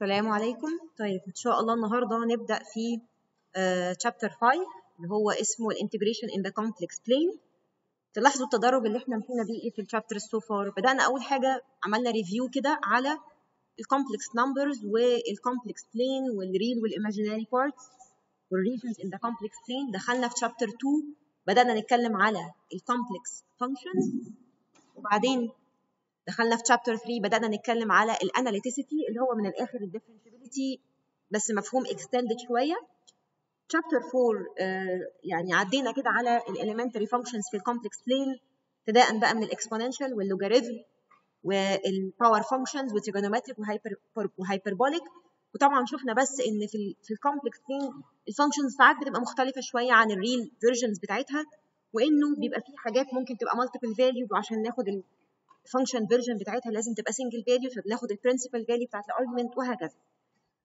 السلام عليكم. طيب إن شاء الله النهارده نبدا في chapter 5 اللي هو اسمه ال integration in the complex plane. تلاحظوا التدرج اللي إحنا مشينا بيه إيه في ال chapter so far بدأنا أول حاجة عملنا review كده على ال complex numbers وال complex plane وال real وال imaginary parts وال regions in the complex plane دخلنا في chapter 2 بدأنا نتكلم على ال complex functions وبعدين دخلنا في chapter 3 بدأنا نتكلم على ال analyticity اللي هو من الآخر ال differentiability بس مفهوم extended شوية. chapter 4 آه يعني عدينا كده على ال elementary functions في ال complex plane ابتداء بقى من ال exponential وال logarithm وال power functions وال trigonometric و hyperbolic وطبعا شفنا بس إن في في ال complex plane ال functions ساعات بتبقى مختلفة شوية عن ال real versions بتاعتها وإنه بيبقى في حاجات ممكن تبقى multiple values وعشان ناخد ال function version بتاعتها لازم تبقى single value فبناخد ال principal value بتاعت ال argument وهكذا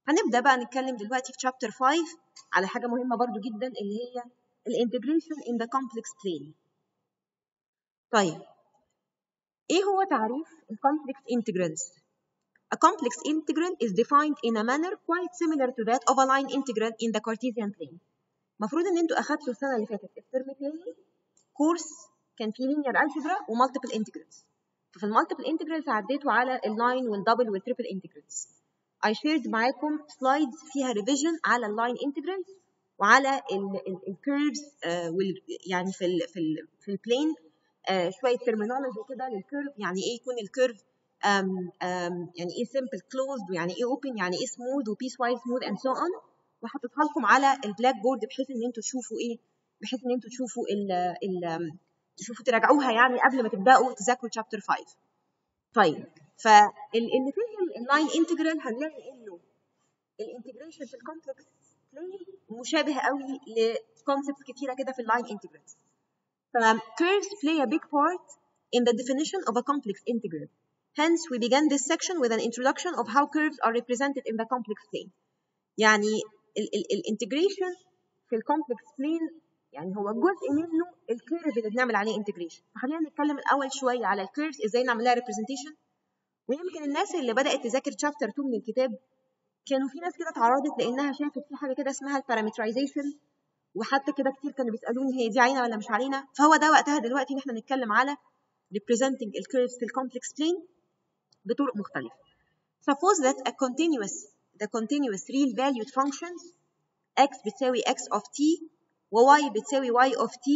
هنبدأ بقى نتكلم دلوقتي في chapter 5 على حاجة مهمة برضو جدا اللي هي ال integration in the complex plane طيب إيه هو تعريف ال complex integrals A complex integral is defined in a manner quite similar to that of a line integral in the Cartesian plane. المفروض إن أنتوا أخدتوا السنة اللي فاتت الترم الثاني كورس كان فيه linear algebra و multiple integrals. ففي ال multiple integrals عديتوا على ال line وال double وال triple integrals I shared معاكم slides فيها revision على ال line integrals وعلى ال curves يعني في ال في ال في ال plane uh, شوية terminology كده لل curve يعني إيه يكون ال curve يعني إيه simple closed ويعني إيه open يعني إيه smooth و piecewise smooth and so on وحطيتها لكم على ال Blackboard بحيث إن أنتوا تشوفوا إيه بحيث إن أنتوا تشوفوا ال ال تشوفوا تراجعوها يعني قبل ما تبدأوا تذاكروا chapter 5 طيب فاللي فهم ال line integral هنلاقي إنه ال integration في ال complex plane مشابه قوي ل concepts كتيرة كده في ال line integrals ف curves play a big part in the definition of a complex integral. Hence we began this section with an introduction of how curves are represented in the complex plane. يعني ال integration في ال complex plane يعني هو جزء منه ال curve اللي بنعمل عليه integration فخلينا نتكلم الأول شوية على ال curves إزاي نعمل لها representation ويمكن الناس اللي بدأت تذاكر chapter 2 من الكتاب كانوا في ناس كده اتعرضت لإنها شافت في حاجة كده اسمها ال parameterization وحتى كده كتير كانوا بيسألوني هي دي علينا ولا مش علينا؟ فهو ده وقتها دلوقتي ان إحنا نتكلم على representing ال curves في ال complex plane بطرق مختلفة. Suppose that a continuous the continuous real valued functions x بتساوي x of t و y بتساوي y of t?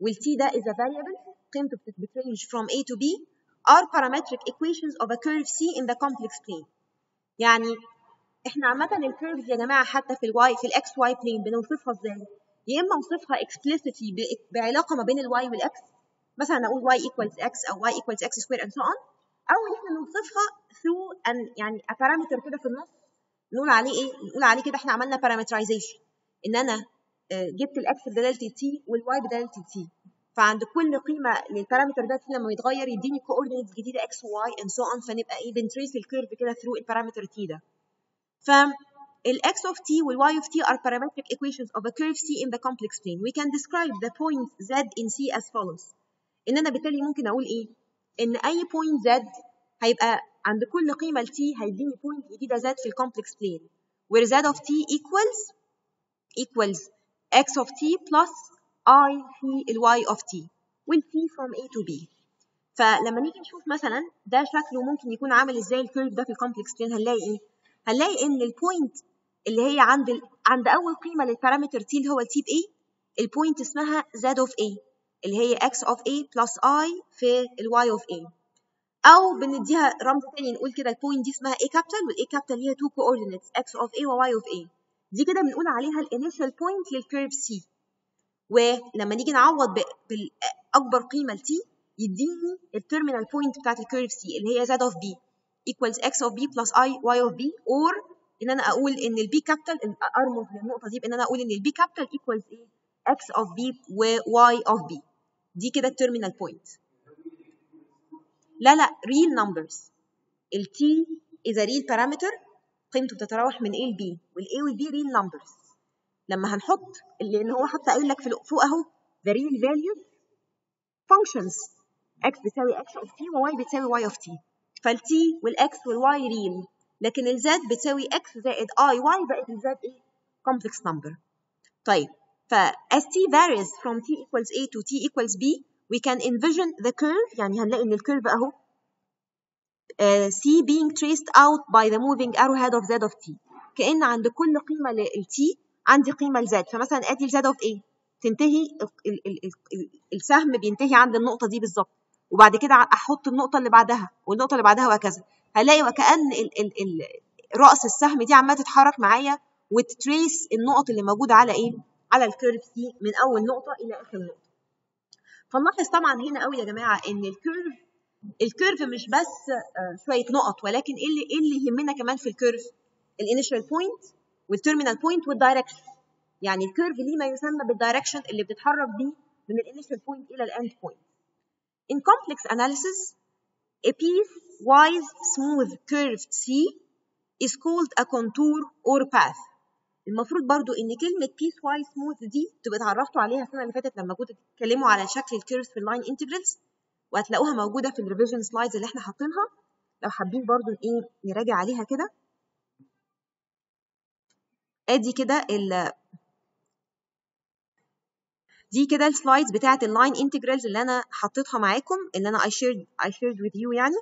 وال t ده is a variable? قيمته بت range from a to b. Are parametric equations of a curve c in the complex plane. يعني إحنا عامة ال curves يا جماعة حتى في ال y في ال x y plane بنوصفها إزاي؟ يا إما اوصفها explicitly بعلاقة ما بين ال y وال x مثلا أقول y equals x أو y equals x square and so on. أو ان إحنا نوصفها through an يعني a parameter كده في النص. نقول عليه إيه؟ نقول عليه كده إحنا عملنا parameterization. إن أنا جبت ال x بدلالة t وال y بدلالة t فعند كل قيمة لل parameter ده لما يتغير يديني coordinates جديدة x و y and so on فنبقى إيه بن trace ال curve كده through ال parameter t ده. فال x of t وال y of t are parametric equations of a curve c in the complex plane. We can describe the point z in c as follows. إن أنا بالتالي ممكن أقول إيه؟ إن أي point z هيبقى عند كل قيمة ل t هيديني point جديدة z في ال complex plane. where z of t equals equals x of t plus i في ال y of t. وال t from a to b. فلما نيجي نشوف مثلا ده شكله ممكن يكون عامل إزاي ال curve ده في ال complex plane هنلاقي إيه؟ هنلاقي إن ال point اللي هي عند ال... عند أول قيمة للبارامتر t اللي هو ال t by ال point اسمها z of a اللي هي x of a plus i في ال y of a. أو بنديها رمز تاني نقول كده ال point دي اسمها a capital وال capital ليها two coordinates x of a و y of a. دي كده بنقول عليها ال initial point لل curve c ولما نيجي نعوض باكبر قيمة ل t يديني ال terminal point بتاعت ال curve c اللي هي z of b equals x of b plus i y of b or إن أنا أقول إن ال b capital ارمز للنقطه دي بإن أنا أقول إن ال b capital equals إيه؟ X of b of b. دي كده ال terminal point لا لا real numbers. ال t is a real parameter قيمته بتتراوح من A ل B وال A وال B real numbers. لما هنحط لأن هو حتى قايل لك في فوق أهو the real values functions x بتساوي x of t و y بتساوي y of t. فال t وال x وال y real لكن الزد بتساوي x زائد i y بقت الزد إيه complex number. طيب ف as t varies from t equals a to t equals b. We can envision the curve يعني هنلاقي إن الكيرف أهو c being traced out by the moving arrowhead of z of t. كأن عند كل قيمة لل t عندي قيمة ل z. فمثلا أدي ال z of a. تنتهي ال ال ال السهم بينتهي عند النقطة دي بالظبط. وبعد كده أحط النقطة اللي بعدها والنقطة اللي بعدها وهكذا هلاقي وكأن رأس السهم دي عمالة تتحرك معايا وت trace النقط اللي موجودة على إيه؟ على ال curve c من أول نقطة إلى آخر نقطة. فنلاحظ طبعا هنا قوي يا جماعة إن ال curve ال curve مش بس شوية نقط ولكن إيه اللي إيه اللي يهمنا كمان في الكيرف؟ الانيشال بوينت والتيرمينال بوينت والدايركشن. يعني ال curve ليه ما يسمى بال direction اللي بتتحرك بيه من ال initial point إلى ال end point. In complex analysis, a piece-wise smooth curved C is called a contour or path. المفروض برضو إن كلمة piece wise smooth دي تبقى اتعرفتوا عليها السنة اللي فاتت لما كنتوا تتكلموا على شكل ال curves في ال line integrals وهتلاقوها موجودة في ال revision slides اللي إحنا حاطينها. لو حابين برضو إيه نراجع عليها كده. ادي كده ال دي كده ال slides بتاعت ال line integrals اللي أنا حطيتها معاكم اللي أنا I shared I shared with you يعني.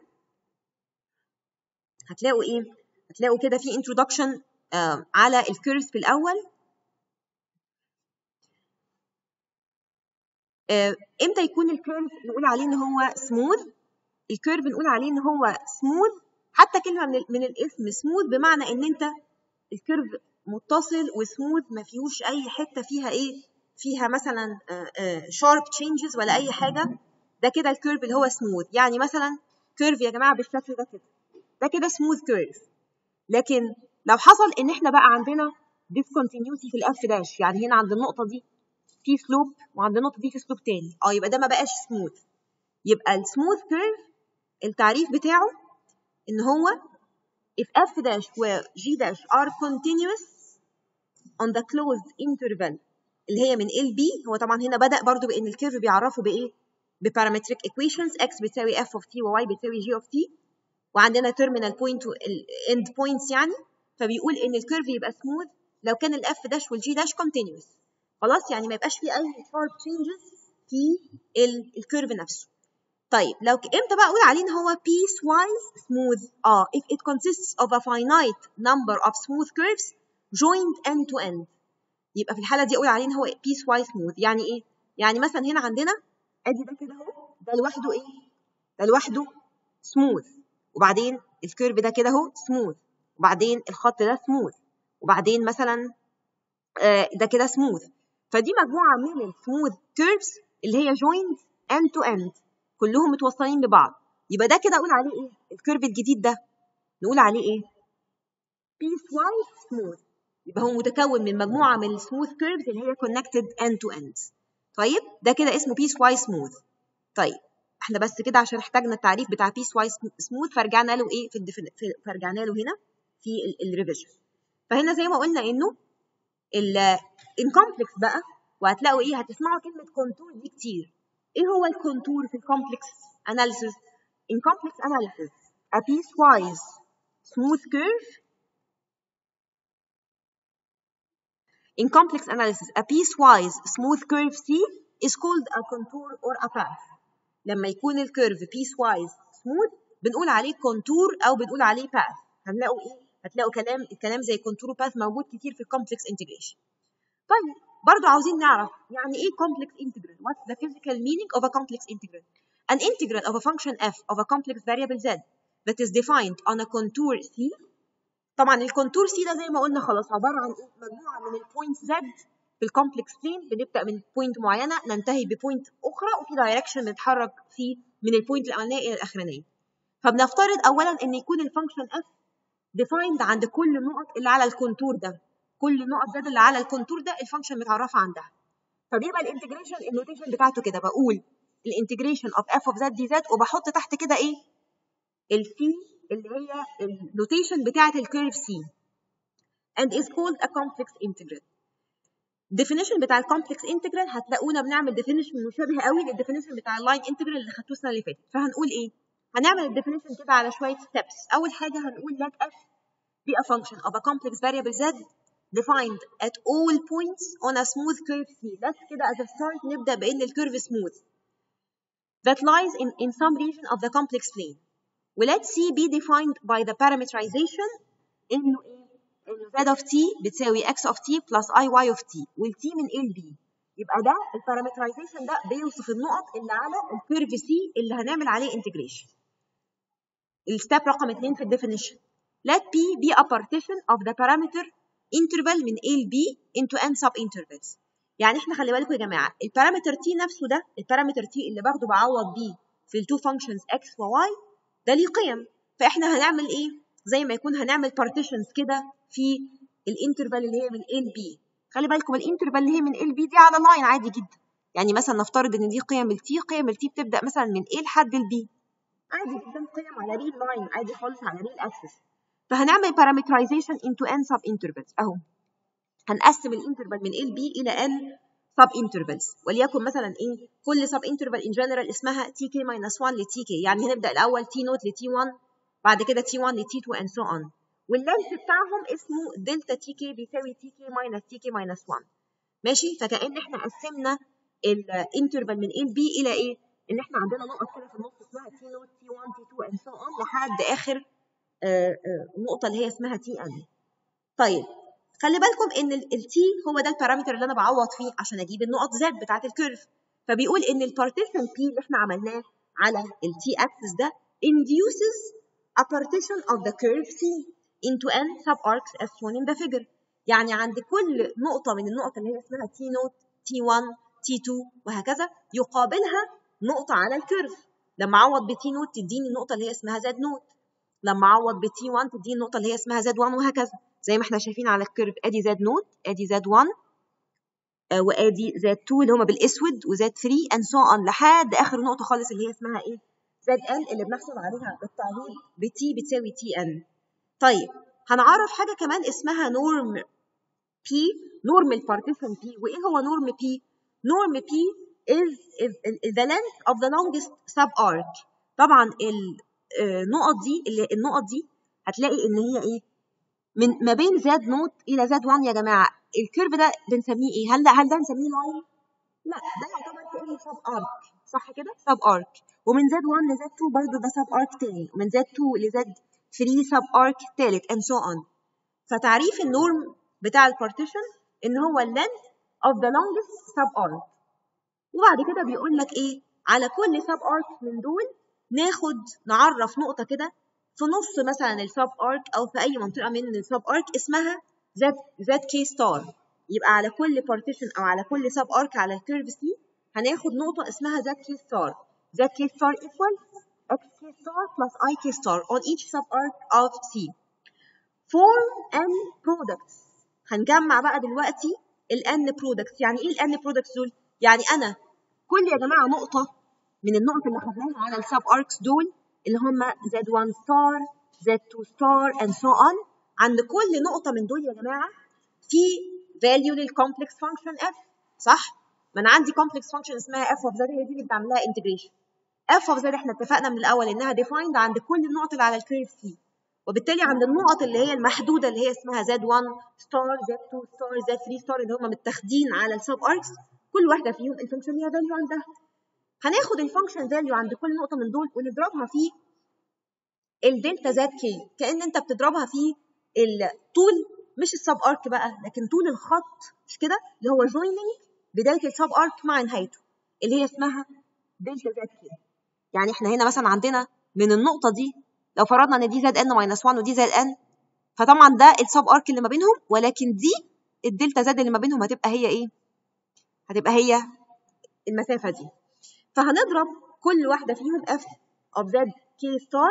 هتلاقوا إيه؟ هتلاقوا كده في introduction آه على ال curves في الأول. إمتى يكون ال curve نقول عليه إن هو smooth ال curve نقول عليه إن هو smooth حتى كلمة من, من الاسم smooth بمعنى إن أنت ال curve متصل و smooth ما فيهوش أي حتة فيها إيه؟ فيها مثلا sharp changes ولا أي حاجة. ده كده ال curve اللي هو smooth يعني مثلا curve يا جماعة بالشكل ده كده. ده كده smooth curve. لكن لو حصل إن إحنا بقى عندنا discontinuity في ال f dash يعني هنا عند النقطة دي في slope وعند النقطه دي في slope تاني. آه يبقى ده ما بقاش سموث يبقى ال smooth curve التعريف بتاعه إن هو if f dash و g dash are continuous on the closed interval اللي هي من a ل b هو طبعا هنا بدأ برضو بإن ال curve بيعرفه بإيه؟ ب parametric equations x بتساوي f of t و y بتساوي g of t. وعندنا terminal point end points يعني. فبيقول إن ال curve يبقى smooth لو كان ال f dash وال g dash continuous. خلاص يعني ما يبقاش في أي sharp changes في ال curve نفسه. طيب لو إمتى بقى أقول عليه إن هو piece wise smooth آه if it consists of a finite number of smooth curves joined end to end. يبقى في الحالة دي أقول عليه إن هو piece wise smooth. يعني إيه؟ يعني مثلا هنا عندنا أدي ده كده أهو ده لوحده إيه؟ ده لوحده smooth. وبعدين ال curve ده كده أهو smooth. وبعدين الخط ده سموث وبعدين مثلا ده كده سموث فدي مجموعة من ال smooth curves اللي هي joined end to end كلهم متوصلين ببعض. يبقى ده كده أقول عليه إيه؟ ال curve الجديد ده نقول عليه إيه؟ piecewise smooth يبقى هو متكون من مجموعة من ال smooth curves اللي هي connected end to end طيب ده كده اسمه piecewise smooth طيب إحنا بس كده عشان احتاجنا التعريف بتاع piecewise سموث فرجعنا له إيه؟ في. في فرجعنا له هنا في ال revision فهنا زي ما قلنا إنه ال complex بقى وهتلاقوا إيه؟ هتسمعوا كلمة contour دي كتير. إيه هو ال contour في ال complex analysis in complex analysis a piecewise smooth curve. In complex analysis a piecewise smooth curve C is called a contour or a path. لما يكون ال curve piecewise smooth بنقول عليه contour أو بنقول عليه path. هنلاقوا إيه؟ هتلاقوا كلام الكلام زي contour path موجود كتير في ال complex integration طيب برضو عاوزين نعرف يعني إيه complex integral what's the physical meaning of a complex integral? An integral of a function f of a complex variable z that is defined on a contour c. طبعا ال contour c ده زي ما قلنا خلاص عبارة عن إيه؟ مجموعة من ال point z في ال complex plane بنبدأ من point معينة ننتهي ب point أخرى وفي direction نتحرك فيه من ال point الأولانية إلى الأخرانية. فبنفترض اولا إن يكون ال function f defined عند كل النقط اللي على ال contour ده. كل نقط z اللي على ال contour ده ال function متعرفة عندها. فبيبقى ال integration ال notation بتاعته كده. بقول ال integration of f of z dz وبحط تحت كده إيه؟ السي اللي هي ال notation بتاعة ال curve c and is called a complex integral. definition بتاع ال complex integral هتلاقونا بنعمل definition مشابه قوي لل definition بتاع ال line integral اللي خدتوه السنة اللي فاتت. فهنقول إيه؟ هنعمل ال definition كده على شوية steps اول حاجة هنقول لك اف be a function of a complex variable z defined at all points on a smooth curve c let's كده as a start نبدأ بإن ال curve smooth that lies in, in some region of the complex plane و let c be defined by the parameterization إيه؟ إنه z of t بتساوي x of t plus i y of t وال t من a ل b يبقى ده ال parameterization ده بيوصف النقط اللي على ال curve c اللي هنعمل عليه integration ال step رقم 2 في ال definition. Let p be a partition of the parameter interval من a ل b into n sub intervals يعني إحنا خلي بالكم يا جماعة ال parameter t نفسه ده ال parameter t اللي باخده بعوض بيه في ال two functions x و y ده ليه قيم. فإحنا هنعمل إيه؟ زي ما يكون هنعمل partitions كده في ال interval اللي هي من a ل b. خلي بالكم ال interval اللي هي من a ل b دي على line عادي جدا. يعني مثلا نفترض إن دي قيم ال t قيم ال t بتبدأ مثلا من A لحد ال b عادي جدا قيم على real line عادي خالص على real axis فهنعمل parameterization into n sub intervals. أهو. هنقسم ال interval من a ل b إلى n sub intervals. وليكن مثلا إيه كل sub interval in general اسمها tk minus 1 ل tk يعني هنبدأ الأول t not ل t1 بعد كده t1 ل t2 and so on. وال length بتاعهم اسمه delta tk بيساوي tk minus tk minus 1 ماشي؟ فكأن إحنا قسمنا ال interval من a ل b إلى إيه؟ إن إحنا عندنا نقط كده في النص اسمها t not t 1 t 2 and so on لحد آخر آآ آآ نقطة اللي هي اسمها tn. طيب خلي بالكم إن ال t هو ده ال parameter اللي أنا بعوض فيه عشان أجيب النقط z بتاعت ال curve فبيقول إن ال partition p اللي إحنا عملناه على ال t axis ده induces a partition of the curve C into n sub-arcs as shown in the figure يعني عند كل نقطة من النقط اللي هي اسمها T not T1 T2 وهكذا يقابلها نقطة على ال curve. لما أعوض ب T not تديني النقطة اللي هي اسمها Z not. لما أعوض ب T1 تديني النقطة اللي هي اسمها Z1 وهكذا. زي ما إحنا شايفين على ال curve آدي Z not آدي Z1 آه وآدي Z2 اللي هما بالأسود و Z3 and so on لحد آخر نقطة خالص اللي هي اسمها إيه؟ ZN اللي بنحصل عليها بالتعويض ب T بتساوي TN طيب هنعرف حاجة كمان اسمها norm P norm of partition P. وإيه هو norm P؟ norm P is, is the length of the longest sub-arc طبعا النقط دي اللي النقط دي هتلاقي إن هي إيه؟ من ما بين z naught إلى z 1 يا جماعة ال curve ده بنسميه إيه؟ هل هل ده نسميه line؟ لا ده يعتبر كأنه sub-arc صح كده؟ sub-arc ومن z 1 ل z 2 برضه ده sub-arc تاني ومن z 2 ل z 3 sub-arc تالت and so on فتعريف ال norm بتاع ال partition إن هو length of the longest sub arc وبعد كده بيقول لك إيه على كل sub arc من دول ناخد نعرف نقطة كده في نص مثلا ال sub arc أو في أي منطقة من ال sub arc اسمها z z k star يبقى على كل partition أو على كل sub arc على ال curve C هناخد نقطة اسمها زد كي ستار زد كي ستار equals x k star plus i k star on each subarc of C. Form n products. هنجمع بقى دلوقتي ال products. يعني إيه ال products دول؟ يعني أنا كل يا جماعة نقطة من النقط اللي خدناها على السب arcs دول اللي هم z1 star, z2 star and so on عند كل نقطة من دول يا جماعة في value للcomplex function f صح؟ ما أنا عندي complex function اسمها f of z هي دي اللي بعمل لها integration. f of z إحنا اتفقنا من الأول إنها defined عند كل النقط اللي على الكيرف C وبالتالي عند النقط اللي هي المحدودة اللي هي اسمها z1 star z2 star z3 star اللي هم متاخدين على ال sub arcs كل واحدة فيهم ال function ليها value عندها. هناخد ال function value عند كل نقطة من دول ونضربها في ال delta z k كأن انت بتضربها في الطول مش ال sub arc بقى لكن طول الخط مش كده؟ اللي هو joining بداية ال sub arc مع نهايته اللي هي اسمها delta z k يعني إحنا هنا مثلا عندنا من النقطة دي لو فرضنا إن دي z n minus 1 ودي z n فطبعا ده ال sub arc اللي ما بينهم ولكن دي ال delta z اللي ما بينهم هتبقى هي إيه؟ هتبقى هي المسافة دي فهنضرب كل واحدة فيهم f of z k star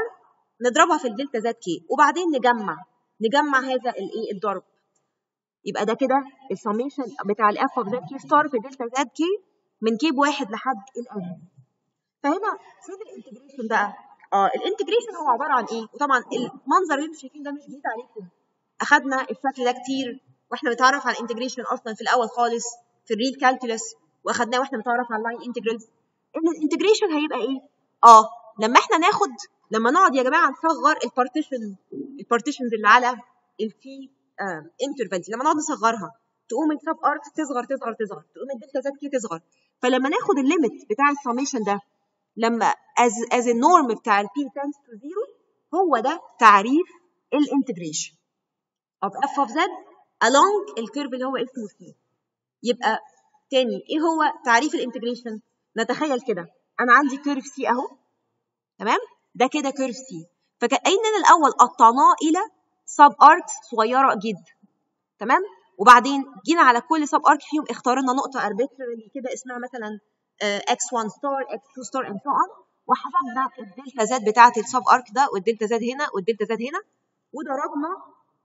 نضربها في ال delta z k وبعدين نجمع نجمع هذا الايه الضرب يبقى ده كده السميشن بتاع ال f of z k star في delta z k من k بواحد لحد ال n فهنا فين ال integration بقى؟ آه ال integration هو عبارة عن إيه؟ وطبعا المنظر اللي أنتم شايفين ده مش جديد عليكم. أخدنا الشكل ده كتير وإحنا بنتعرف على ال integration أصلا في الأول خالص في ال real calculus واخدناه وإحنا بنتعرف على ال line integrals. إن ال integration هيبقى إيه؟ آه لما إحنا ناخد لما نقعد يا جماعة نصغر ال partition ال partitions اللي على ال t interval لما نقعد نصغرها تقوم ال sub arcs تصغر تصغر تصغر تقوم ال delta z k تصغر فلما ناخد ال limit بتاع السميشن ده لما as as ال norm بتاع ال P tends to zero هو ده تعريف ال integration of f of z along ال curve اللي هو اسمه c يبقى تاني. إيه هو تعريف ال integration؟ نتخيل كده. أنا عندي curve c أهو. تمام؟ ده كده curve c فكأننا الأول قطعناه إلى sub arcs صغيرة جدا. تمام؟ وبعدين جينا على كل sub arc فيهم اختارنا نقطة arbitrarily كده اسمها مثلا x1 star x2 star and so on. وحسبنا ال delta z بتاعة ال sub arc ده وال delta z هنا وال delta z هنا. وضربنا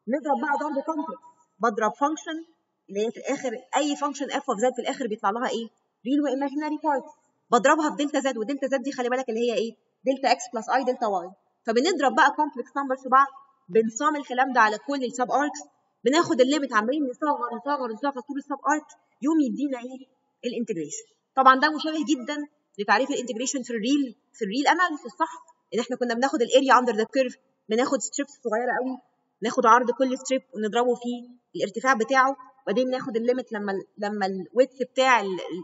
نضرب بقى ضرب complex بضرب function اللي هي في الآخر أي function f of z في الآخر بيطلع لها إيه؟ real و imaginary part بضربها في delta z و delta z دي خلي بالك اللي هي إيه؟ delta x plus i delta y فبنضرب بقى complex numbers في بعض بن sum الكلام ده على كل ال sub arcs بناخد ال limit عمالين نصغر نصغر نصغر طول ال sub arc يوم يدينا إيه؟ ال integration طبعا ده مشابه جدا لتعريف ال integration في ال real في ال real analysis صح؟ إن إحنا كنا بناخد ال area under the curve بناخد strips صغيرة قوي ناخد عرض كل strip ونضربه في الارتفاع بتاعه وبعدين ناخد ال limit لما لما ال width بتاع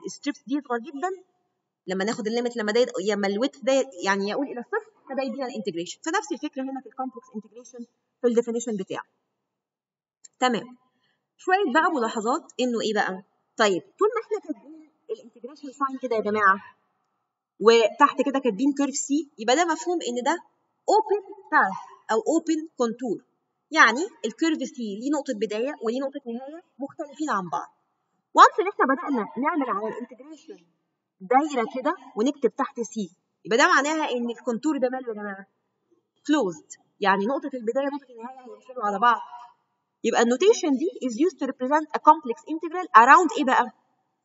ال strips دي يصغر جدا لما ناخد ال limit لما ده لما ال width ده يعني يؤول إلى الصفر فده يدينا ال integration فنفس الفكرة هنا في ال complex integration في ال definition بتاعه. تمام. شوية بقى ملاحظات إنه إيه بقى؟ طيب طول ما إحنا كاتبين ال integration sign كده يا جماعة وتحت كده كاتبين curve c يبقى ده مفهوم إن ده open path أو open contour يعني ال curve c ليه نقطة بداية وليه نقطة نهاية مختلفين عن بعض. و once إن إحنا بدأنا نعمل على ال integration دايرة كده ونكتب تحت سي يبقى ده معناها إن ال contour ده ماله يا جماعة. Closed. يعني نقطة البداية ونقطه النهاية هيقفلوا على بعض. يبقى ال notation دي is used to represent a complex integral around إيه بقى؟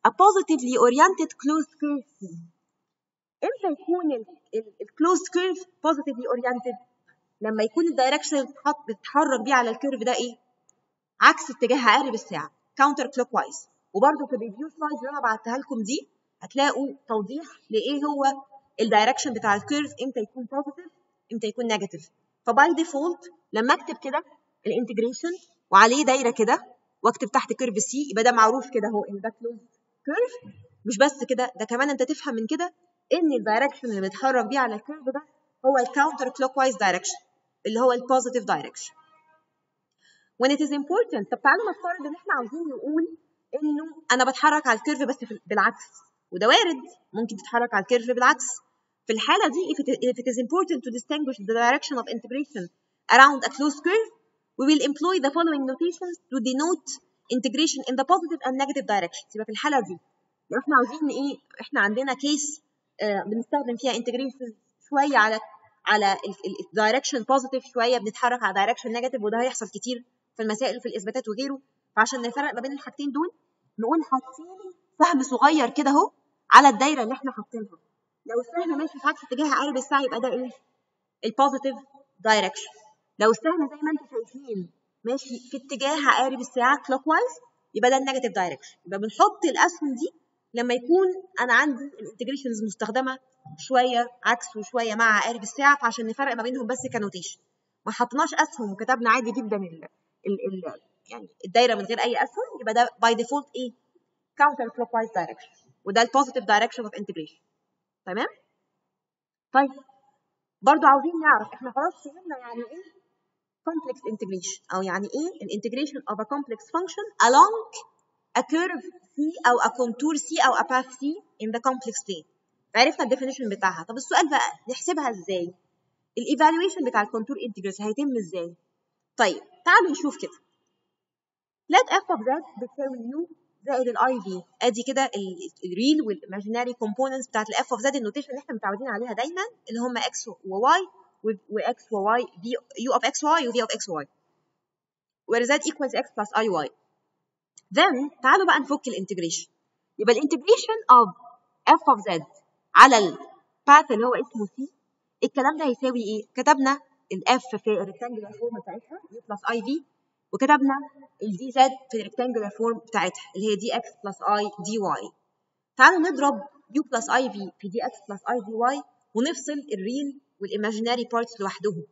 A positively oriented closed curve إمتى يكون ال closed curve positively oriented لما يكون ال direction اللي بتتحرك بيه على ال curve ده إيه؟ عكس اتجاه عقارب الساعة counter clockwise وبرده في ال review slide اللي أنا بعتها لكم دي هتلاقوا توضيح لإيه هو ال direction بتاع ال curve إمتى يكون positive إمتى يكون negative ف by default لما أكتب كده ال integration وعليه دايرة كده وأكتب تحت curve c يبقى ده معروف كده هو إن ده closed curve مش بس كده ده كمان أنت تفهم من كده إن ال direction اللي بيتحرك بيه على ال curve ده هو ال counter clockwise direction اللي هو ال positive direction when it is important طب تعالوا نفترض إن إحنا عاوزين نقول إنه أنا بتحرك على ال curve بس بالعكس. وده وارد. ممكن تتحرك على ال curve بالعكس. في الحالة دي if it, if it is important to distinguish the direction of integration around a closed curve we will employ the following notations to denote integration in the positive and negative directions. يبقى في الحالة دي لو إحنا عاوزين إيه إحنا عندنا case آه بنستخدم فيها integration شوية على على ال direction positive شوية بنتحرك على direction negative وده هيحصل كتير في المسائل وفي الإثباتات وغيره. فعشان نفرق ما بين الحاجتين دول نقول حاطين سهم صغير كده أهو على الدايرة اللي إحنا حاطينها. لو السهم ماشي في عكس اتجاه عقارب الساعة يبقى ده إيه؟ ال positive direction لو السهم زي ما أنتم شايفين ماشي في اتجاه عقارب الساعة clockwise يبقى ده ال negative direction يبقى بنحط الأسهم دي لما يكون أنا عندي ال integrations مستخدمة شوية عكس وشوية مع عقارب الساعة فعشان نفرق ما بينهم بس ك notation ما حطيناش أسهم وكتبنا عادي جدا ال ال ال يعني الدايرة من غير أي أسهم يبقى ده by default إيه؟ counter clockwise direction وده ال positive direction of integration تمام؟ طيب برضو عاوزين نعرف إحنا خلاص فهمنا يعني إيه complex integration أو يعني إيه ال integration of a complex function along a curve C أو a contour C أو a path C in the complex plane. عرفنا ال definition بتاعها. طب السؤال بقى نحسبها إزاي؟ ال evaluation بتاع ال contour integration هيتم إزاي؟ طيب تعالوا نشوف كده. Let f of z بتساوي u زائد ال i v أدي كده ال real وال imaginary components بتاعت ال f of z ال notation اللي إحنا متعودين عليها دايما اللي هم x و y و x و y u of x y و v of x y where z equals x plus i y. Then تعالوا بقى نفك ال integration يبقى ال integration of f of z على ال path اللي هو اسمه c. الكلام ده هيساوي إيه؟ كتبنا ال f في ال rectangular form بتاعتها u plus i v وكتبنا ال dz في ال rectangular form بتاعتها اللي هي dx plus i dy تعالوا نضرب u plus i v في dx plus i dy ونفصل ال real وال imaginary parts لوحدهم.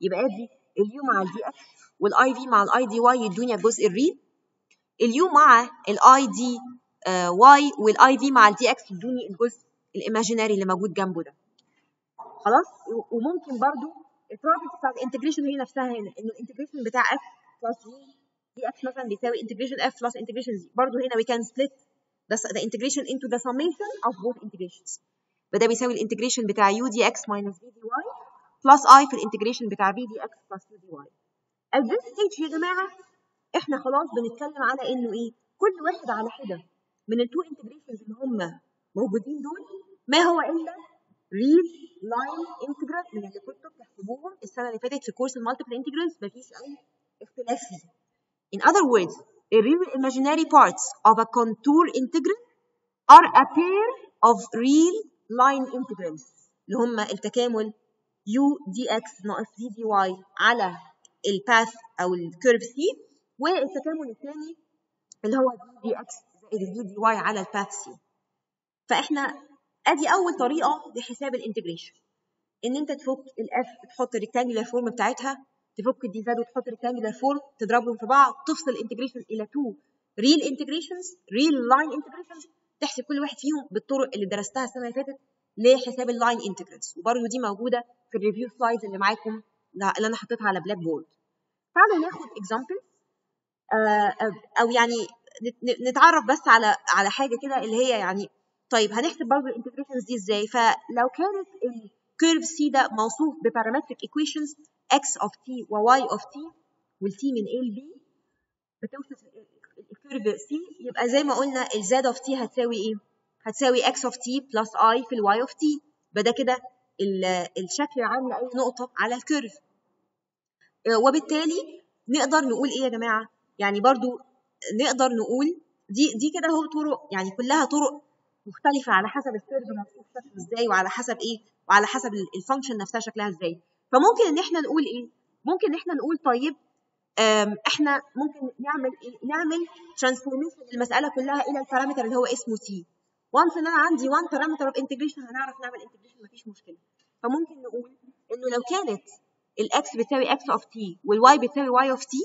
يبقى ادي ال u مع ال dx وال i v مع ال i dy يدوني الجزء ال real ال u مع ال i dy وال i v مع ال dx يدوني الجزء ال imaginary اللي موجود جنبه ده. خلاص؟ وممكن برضو ال property بتاع ال integration هي نفسها هنا إن ال integration بتاع f plus g x مثلا بيساوي integration f plus integration زي برضو هنا can split the, the integration into the summation of both integrations. فده بيساوي ال integration بتاع u dx minus v dy plus i في ال integration بتاع v dx plus u dy at this يا جماعة إحنا خلاص بنتكلم على إنه إيه؟ كل واحد على حدة من ال two integrations اللي هم موجودين دول ما هو إلا real line integral من اللي كنتوا بتحسبوهم السنة اللي فاتت في كورس ال multiple integrals مفيش أي اختلاف فيه. In other words the real imaginary parts of a contour integral are a pair of real line integrals اللي هم التكامل u dx ناقص v dy على ال path أو ال curve c والتكامل الثاني اللي هو v dx زائد v dy على ال path c. فإحنا ادي اول طريقه لحساب ال integration ان انت تفك ال f تحط ال rectangular form بتاعتها تفك ال dz وتحط ال rectangular form تضربهم في بعض تفصل ال integration إلى two real integrations real line integrations تحسب كل واحد فيهم بالطرق اللي درستها السنة اللي فاتت لحساب ال line integrals وبرده دي موجودة في ال review slides اللي معاكم اللي أنا حطيتها على Blackboard تعالوا ناخد example أو يعني نتعرف بس على على حاجة كده اللي هي يعني طيب هنحسب برضه ال integrations دي إزاي فلو كانت ال curve C ده موصوف ب parametric equations x of t و y of t وال t من A ل B بتوصف ال curve C يبقى زي ما قلنا ال z of t هتساوي إيه؟ هتساوي x of t plus i في ال y of t يبقى ده كده الشكل العام لاي نقطة على ال curve وبالتالي نقدر نقول إيه يا جماعة؟ يعني برضو نقدر نقول دي دي كده هو طرق يعني كلها طرق مختلفة على حسب ال curve موصوف شكله إزاي وعلى حسب إيه وعلى حسب ال function نفسها شكلها إزاي. فممكن إن إحنا نقول إيه؟ ممكن إن إحنا نقول طيب إحنا ممكن نعمل إيه؟ نعمل transformation للمسألة كلها إلى ال parameter اللي هو اسمه t once إن أنا عندي 1 parameter of integration هنعرف نعمل integration مفيش مشكلة. فممكن نقول إنه لو كانت ال x بتساوي x of t وال y بتساوي y of t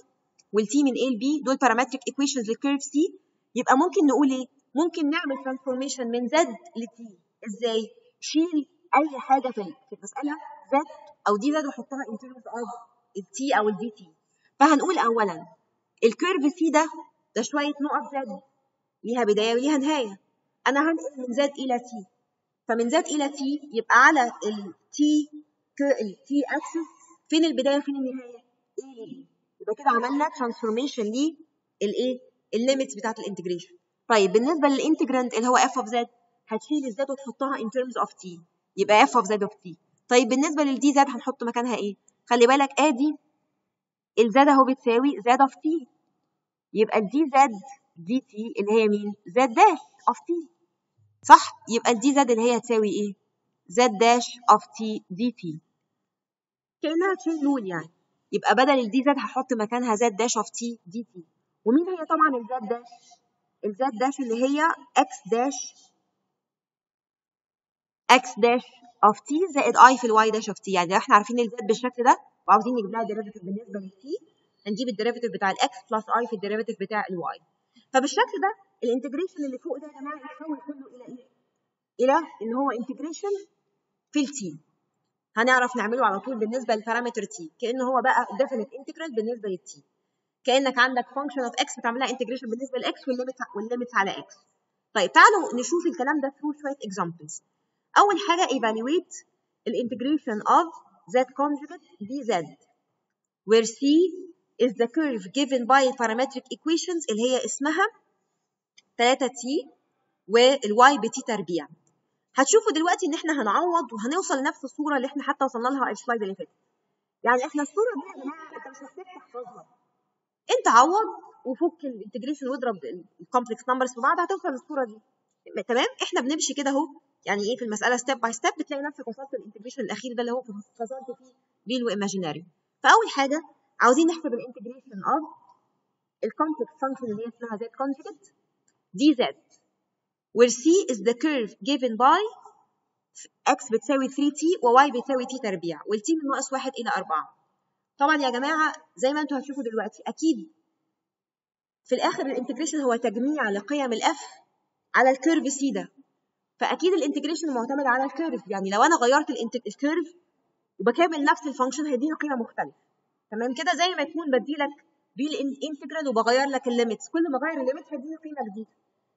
وال t من A ل B دول parametric equations لل curve C يبقى ممكن نقول إيه؟ ممكن نعمل transformation من z ل t إزاي؟ شيل أي حاجة في المسألة z أو dz وحطها in terms of التي أو الفي تي فهنقول اولا ال curve C ده ده شوية نقط z ليها بداية وليها نهاية. أنا هنقل من z إلى t فمن z إلى t يبقى على ال t ال t axis فين البداية وفين النهاية؟ إيه يبقى كده عملنا transformation للايه ال limits بتاعت ال integration طيب بالنسبة لل integrand اللي هو f of z هتشيل ال z وتحطها in terms of t يبقى f of z of t طيب بالنسبة لل dz هنحط مكانها إيه؟ خلي بالك آدي ال z أهو بتساوي z of t يبقى ال dz dt اللي هي مين؟ Z dash of t صح؟ يبقى ال dz اللي هي هتساوي إيه؟ Z داش of t dt كأنها تشيل نون يعني. يبقى بدل ال dz هحط مكانها z داش of t dt ومين هي طبعا ال z dash ال z dash اللي هي x dash x dash of t زائد i في ال y dash of t. يعني لو إحنا عارفين ال z بالشكل ده وعاوزين نجيب لها ديريفيتيف بالنسبة للتي هنجيب الديريفيتيف بتاع الاكس بلس i في الديريفيتيف بتاع الواي فبالشكل ده ال integration اللي فوق ده يا جماعة يتحول كله إلى إيه؟ إلى ان هو integration في ال t هنعرف نعمله على طول بالنسبة لل parameter t كأنه هو بقى definite integral بالنسبة لل t كأنك عندك function of x بتعملها integration بالنسبة ل x وال limit وال limit على x طيب تعالوا نشوف الكلام ده through شوية examples. أول حاجة evaluate ال integration of z conjugate dz where c is the curve given by parametric equations اللي هي اسمها 3t وال y ب t تربيع. هتشوفوا دلوقتي إن إحنا هنعوض وهنوصل لنفس الصورة اللي إحنا حتى وصلنا لها ال slide اللي فات. يعني إحنا الصورة دي يا جماعة أنت مش محتاج تحفظها انت عوض وفك ال integration واضرب ال complex numbers في بعض هتوصل للصورة دي. تمام؟ إحنا بنمشي كده اهو. يعني إيه في المسألة؟ step by step بتلاقي نفسك وصلت لل integration الأخير ده اللي هو فصلت فيه real و imaginary فأول حاجة عاوزين نحسب ال integration of ال complex function اللي هي اسمها z conjugate dz where c is the curve given by x بتساوي 3t و y بتساوي t تربيع وال t من ناقص 1 إلى 4 طبعا يا جماعة زي ما أنتم هتشوفوا دلوقتي أكيد في الآخر ال integration هو تجميع لقيم ال f على ال curve c ده. فأكيد ال integration معتمد على ال curve. يعني لو أنا غيرت ال curve وبكامل نفس ال function هيديني قيمة مختلفة. تمام كده؟ زي ما يكون بدي لك بال integral وبغير لك ال limits. كل ما أغير ال limit هيديني قيمة جديدة.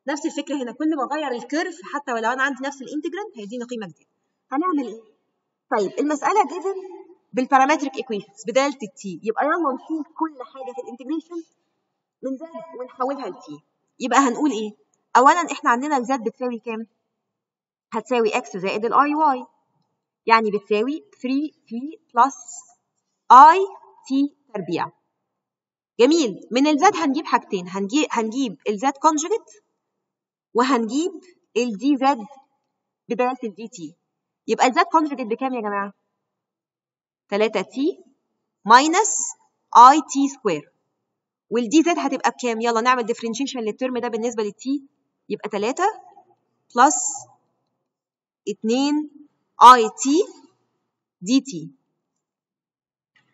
نفس الفكرة هنا. كل ما أغير ال curve حتى ولو أنا عندي نفس ال integral هيديني قيمة جديدة. هنعمل إيه؟ طيب المسألة given بال parametric equations بدلالة ال t يبقى يلا نشيل كل حاجة في ال integration من z ونحولها ل t يبقى هنقول إيه؟ اولا إحنا عندنا ال z بتساوي كام؟ هتساوي x زائد ال i y يعني بتساوي 3t plus i t تربيع. جميل. من ال z هنجيب حاجتين. هنجيب هنجيب ال z conjugate وهنجيب ال dz بدلالة ال dt يبقى ال z conjugate بكام يا جماعة؟ 3 t minus i t square وال dz هتبقى بكام؟ يلا نعمل differentiation لل term ده بالنسبة لل t يبقى 3 plus 2 i t dt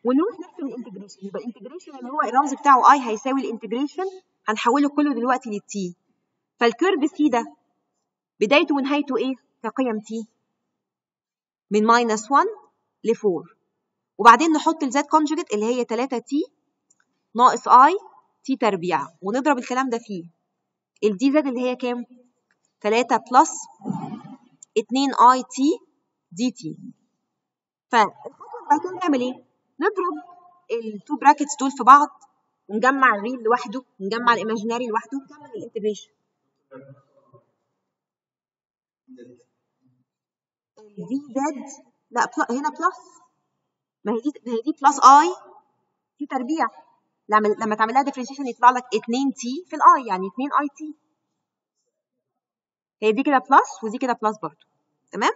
ونروح نحسب ال integration. يبقى ال integration اللي هو الرمز بتاعه I هيساوي ال integration هنحوله كله دلوقتي لل t فال curve c ده بدايته ونهايته إيه؟ كقيم t من minus 1 ل 4 وبعدين نحط ال z conjugate اللي هي 3 t ناقص i t تربيع ونضرب الكلام ده فيه. ال dz اللي هي كام؟ 3 plus 2 i t dt فالخطوه اللي كده نعمل إيه؟ نضرب ال two brackets دول في بعض ونجمع ال real لوحده ونجمع ال imaginary لوحده ونكمل ال integration. dz لا. هنا plus ما هي دي ما هي دي plus i في تربيع. لما لما تعمل لها differentiation يطلع لك 2 t في ال i يعني 2 i t هي دي كده plus ودي كده plus برضه تمام؟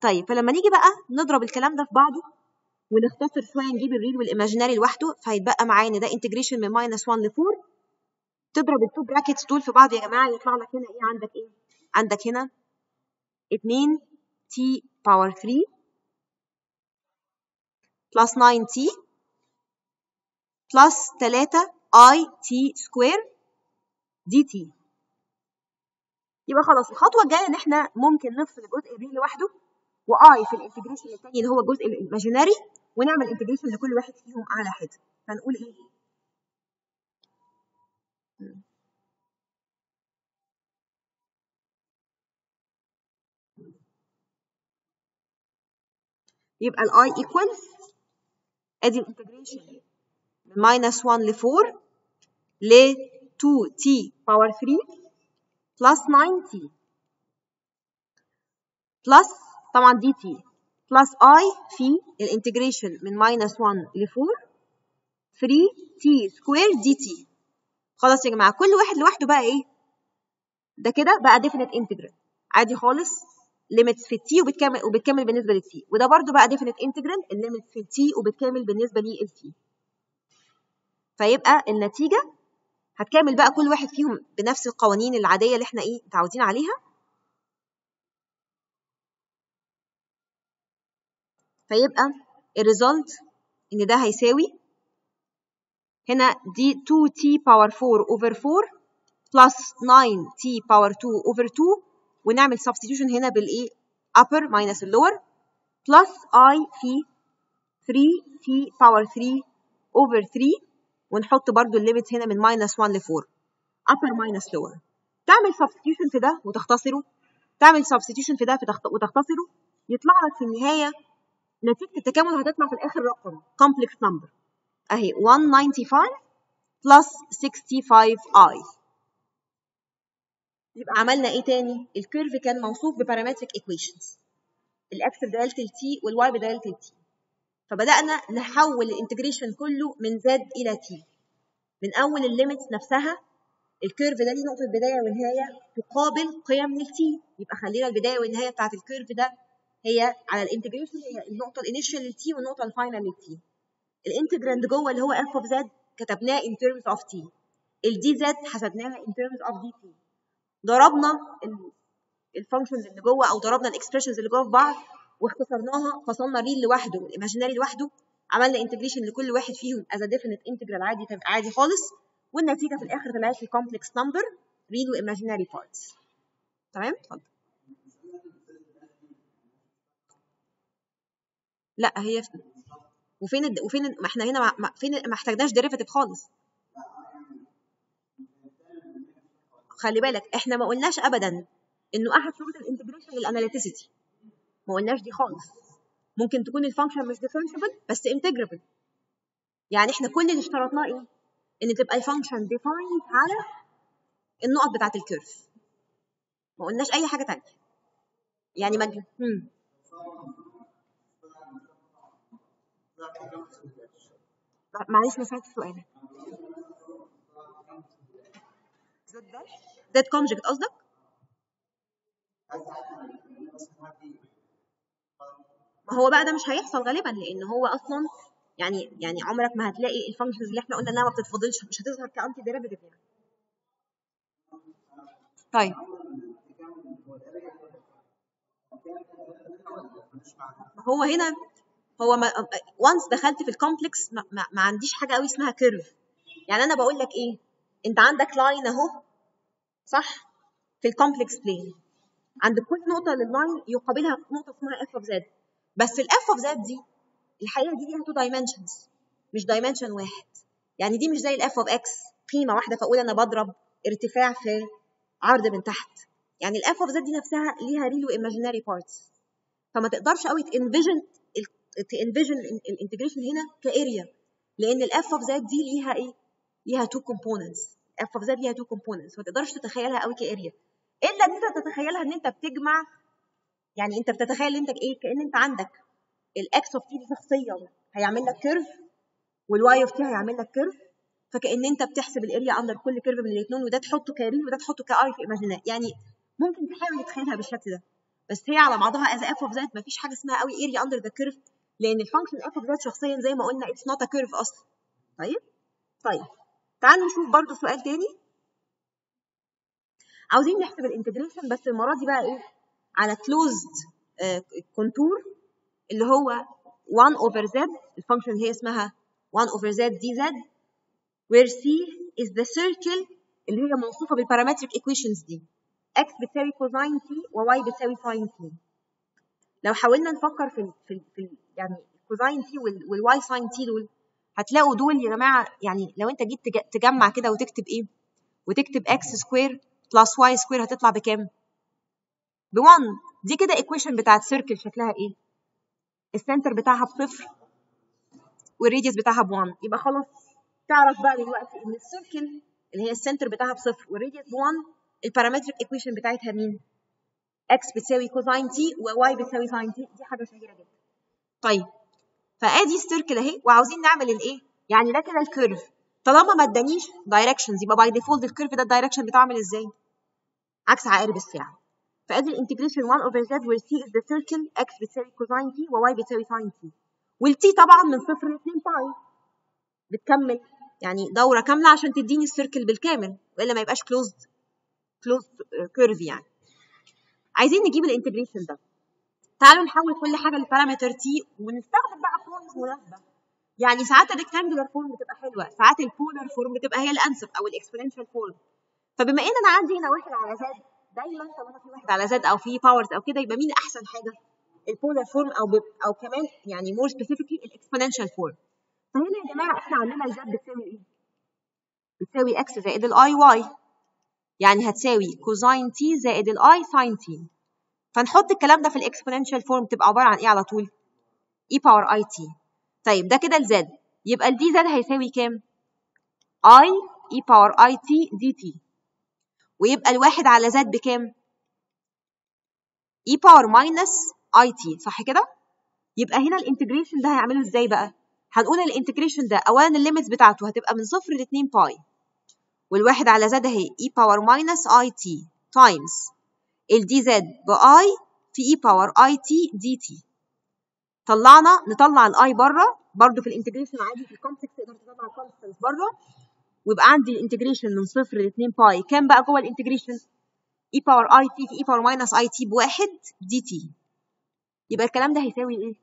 طيب فلما نيجي بقى نضرب الكلام ده في بعضه ونختصر شوية نجيب ال real وال imaginary لوحده فهيتبقى معانا ده integration من minus 1 ل 4 تضرب ال two brackets دول في بعض يا جماعة يطلع لك هنا إيه؟ عندك إيه؟ عندك هنا 2 t power 3 plus 9 t plus 3 i t t يبقى خلاص الخطوة الجاية إن إحنا ممكن نفصل الجزء ال real لوحده و i في ال integration الثاني اللي هو الجزء ال imaginary ونعمل integration لكل واحد فيهم على حده فنقول إيه؟ يبقى ال I equals ادي ال integration من minus 1 ل 4 ل 2 t power 3 plus 9 t plus طبعا dt plus i في ال integration من minus 1 ل 4 3 t square dt خلاص يا جماعة كل واحد لوحده بقى إيه؟ ده كده بقى definite integral عادي خالص. limits في ال t وبتكمل وبتكمل بالنسبة لل t وده برده بقى definite integral ال limits في ال t وبتكمل بالنسبة لل t فيبقى النتيجة هتكمل بقى كل واحد فيهم بنفس القوانين العادية اللي إحنا إيه متعودين عليها. فيبقى ال result إن ده هيساوي هنا دي 2t power 4 over 4 plus 9t power 2 over 2 ونعمل substitution هنا بال إيه؟ upper minus lower plus i في 3t power 3 over 3 ونحط برضو ال limit هنا من minus 1 ل 4 upper minus lower. تعمل substitution في ده وتختصره. تعمل substitution في ده وتختصره. يطلع لك في النهاية نتيجة التكامل هتطلع في الآخر رقم. complex number. أهي 195 plus 65i يبقى عملنا إيه تاني؟ الكيرف كان موصوف ببارامتريك ايكويشنز الاكس بدلاله التي والواي بدلاله التي فبدأنا نحول ال integration كله من z إلى t من أول ال limits نفسها ال curve ده ليه نقطة بداية ونهاية تقابل قيم لل t يبقى خلينا البداية والنهاية بتاعت ال curve ده هي على ال integration هي النقطة ال initial لل t والنقطة ال final لل t ال integrand جوه اللي هو f of z كتبناه in terms of t. ال dz حسبناها in terms of dt ضربنا ال functions اللي جوه أو ضربنا ال expressions اللي جوه في بعض واختصرناها فصلنا ال real لوحده وال imaginary لوحده عملنا integration لكل واحد فيهم as definite integral عادي عادي خالص والنتيجة في الآخر طلعت لي complex number real و imaginary parts تمام اتفضل لا هي في وفين. وفين ما إحنا هنا. ما... فين ما احتاجناش derivative خالص خلي بالك إحنا ما قلناش ابدا إنه أحد شروط ال integration ال analyticity ما قلناش دي خالص. ممكن تكون ال function مش differentiable بس integrable يعني إحنا كل اللي اشترطناه إيه؟ إن تبقى ال function defined على النقط بتاعة ال curve ما قلناش أي حاجة تانية. يعني ما. معلش ما سمعتش سؤالك. z conjugate قصدك؟ ما هو بقى ده مش هيحصل غالبا لأن هو أصلا يعني يعني عمرك ما هتلاقي ال functions اللي إحنا قلنا إنها ما بتتفاضلش مش هتظهر ك anti derivative يعني. طيب. هو هنا هو ما once دخلت في ال complex ما, ما, ما عنديش حاجة قوي اسمها curve يعني أنا بقول لك إيه أنت عندك line أهو صح؟ في ال complex plane عند كل نقطة لل line يقابلها نقطة اسمها f of z بس ال f of z دي الحقيقة دي ليها two dimensions مش dimension واحد. يعني دي مش زي ال f of x قيمة واحدة فأقول أنا بضرب ارتفاع في عرض من تحت. يعني ال f of z دي نفسها ليها real و imaginary parts فما تقدرش قوي تنفيجن تنفيجن الانتجريشن هنا كاريا لأن ال f of z دي ليها إيه؟ ليها two components z ليها two components ما تقدرش تتخيلها قوي ك area إلا إن أنت تتخيلها إن أنت بتجمع يعني أنت بتتخيل أنت إيه؟ كأن أنت عندك ال x of t دي شخصيا هيعمل لك curve وال y of t هيعمل لك curve فكأن أنت بتحسب ال area under كل curve من الاثنين وده تحطه ك real وده تحطه ك i في imaginary يعني ممكن تحاول تتخيلها بالشكل ده. بس هي على بعضها as f of z مفيش حاجة اسمها قوي area under the curve لأن ال function f of z شخصيا زي ما قلنا it's not a curve أصلا. طيب؟ طيب. تعالوا نشوف برضو سؤال تاني. عاوزين نحسب ال integration بس المرة دي بقى إيه؟ على closed contour اللي هو 1 over z. ال function هي اسمها 1 over z dz where c is the circle اللي هي موصوفة بال parametric equations دي. x بتساوي cosine t و y بتساوي sine t. لو حاولنا نفكر في في, يعني ال cosine t وال y sine t دول هتلاقوا دول يا جماعة يعني لو انت جيت تجمع كده وتكتب إيه وتكتب x square plus y square هتطلع بكام؟ ب 1 دي كده equation بتاعت circle شكلها إيه؟ ال center بتاعها بصفر وال radius بتاعها ب 1 يبقى خلاص تعرف بقى دلوقتي إن ال circle اللي هي ال center بتاعها بصفر وال radius ب 1 ال parametric equation بتاعتها مين؟ x بتساوي cosine t و y بتساوي sine t دي حاجة شهيرة جدا. طيب فآدي ال circle اهي وعاوزين نعمل الإيه؟ يعني ده كده ال curve طالما ما ادانيش directions يبقى by default ال curve ده ال direction بتاعه عامل إزاي؟ عكس عقارب الساعة. فآدي ال integration 1 over z where c is the circle x بتساوي cosine t و y بتساوي sine t وال t طبعا من صفر ل 2 pi بتكمل يعني دورة كاملة عشان تديني ال circle بالكامل وإلا ما يبقاش closed closed curve يعني عايزين نجيب ال integration ده تعالوا نحول كل حاجة ل parameter t ونستخدم بقى forms مناسبة. يعني ساعات ال rectangular form بتبقى حلوة ساعات ال polar form بتبقى هي الانسب أو ال exponential form فبما إن أنا عندي هنا واحد على z دايما طالما في واحد على z أو في powers أو كده يبقى مين أحسن حاجة؟ ال polar form أو. أو كمان يعني more specifically ال exponential form فهنا يا جماعة إحنا عندنا ال z بتساوي إيه؟ بتساوي x زائد ال i y يعني هتساوي cosine t زائد ال i sine t فنحط الكلام ده في ال exponential form تبقى عبارة عن إيه على طول؟ e power i t طيب ده كده ال z يبقى ال dz هيساوي كام؟ i e power i t dt ويبقى الواحد على z بكام؟ e power minus i t صح كده؟ يبقى هنا ال integration ده هيعمله إزاي بقى؟ هنقول ال integration ده اولا ال limits بتاعته هتبقى من صفر ل 2 pi والواحد على z اهي e power minus i t times ال dz ب i في e power it dt طلعنا نطلع ال i بره برضو في ال integration عادي في ال complex تقدر تطلع constant بره ويبقى عندي ال integration من صفر ل 2 pi كام بقى جوه ال integration؟ e power it في e power minus it بواحد dt يبقى الكلام ده هيساوي إيه؟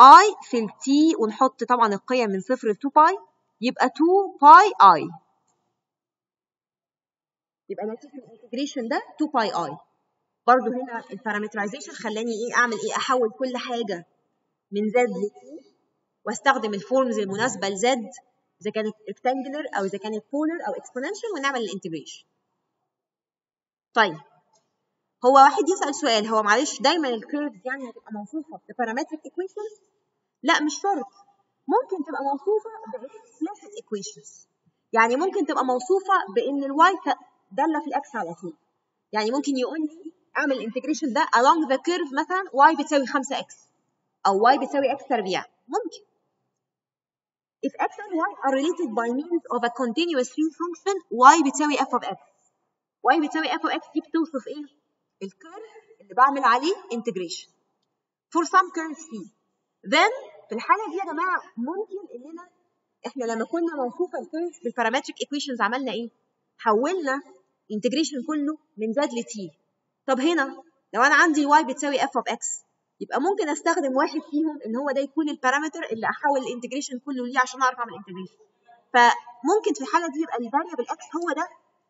i في ال t ونحط طبعا القيم من صفر ل 2 pi يبقى 2 pi i. يبقى نتيجه ال integration ده 2 pi i. برضو هنا ال parameterization خلاني إيه أعمل إيه أحول كل حاجة من z ل t واستخدم ال forms المناسبة ل z إذا كانت rectangular أو إذا كانت polar أو exponential ونعمل ال integration طيب هو واحد يسأل سؤال هو معلش دايما ال curves يعني هتبقى موصوفة ب parametric equations لا مش شرط. ممكن تبقى موصوفة ب explicit equations. يعني ممكن تبقى موصوفة بإن ال y دالة في ال x على طول. يعني ممكن يقول لي أعمل ال integration ده along the curve مثلا y بتساوي 5x أو y بتساوي x تربيع ممكن. If x and y are related by means of a continuous real function y بتساوي f of x. y بتساوي f of x دي بتوصف إيه؟ ال curve اللي بعمل عليه integration. For some curve c. Then في الحالة دي يا جماعة ممكن إننا إحنا لما كنا موصوفة ال curve بال parametric equations عملنا إيه؟ حولنا integration كله من z ل t. طب هنا لو أنا عندي y بتساوي f of x يبقى ممكن أستخدم واحد فيهم إن هو ده يكون ال parameter اللي أحول ال integration كله ليه عشان أعرف أعمل integration. فممكن في الحالة دي يبقى ال variable x هو ده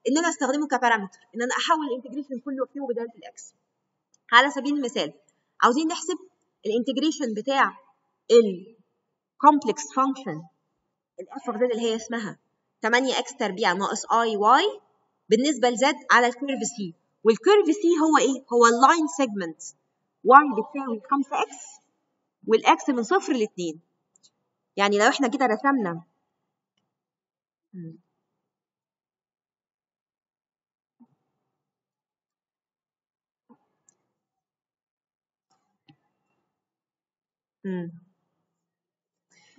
ان أنا أستخدمه ك parameter إن أنا أحول ال integration كله واكتبه بداله ال x على سبيل المثال عاوزين نحسب ال integration بتاع ال complex function ال f of z اللي هي اسمها 8 x تربيع ناقص i y بالنسبة ل z على ال curve c وال curve c هو إيه؟ هو ال line segment y بتساوي 5 x وال x من صفر ل 2 يعني لو إحنا كده رسمنا.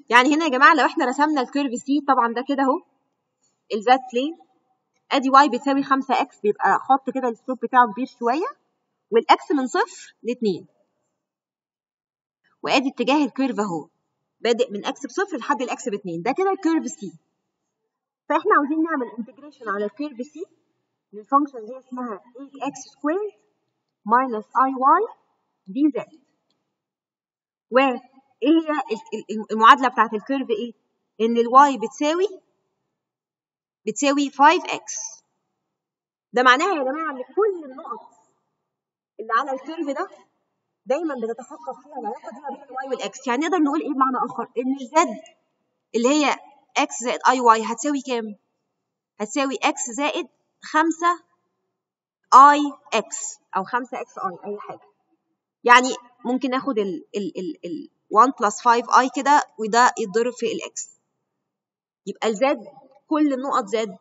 يعني هنا يا جماعة لو إحنا رسمنا ال curve c طبعا ده كده أهو. ال z plane ادي y بتساوي 5 x يبقى خط كده ال slope بتاعه كبير شوية وال x من صفر ل 2 وادي اتجاه ال curve اهو بادئ من x بصفر لحد ال x ب 2 ده كده ال curve c. فاحنا عاوزين نعمل integration على ال curve c لل function دي اسمها 8 x square minus i y dz وإيه هي المعادلة بتاعت ال curve إيه؟ إن ال y بتساوي بتساوي 5x ده معناها يا جماعة إن كل النقط اللي على ال curve ده دايما بتتحقق فيها العلاقه دي ما بين ال y وال x. يعني نقدر نقول إيه بمعنى آخر؟ إن ال z اللي هي x زائد i y هتساوي كام؟ هتساوي x زائد 5 اي إكس أو 5 إكس اي أي حاجة. يعني ممكن ناخد ال ال ال ال 1 plus 5 i كده وده يتضرب في الاكس يبقى الزد كل النقط z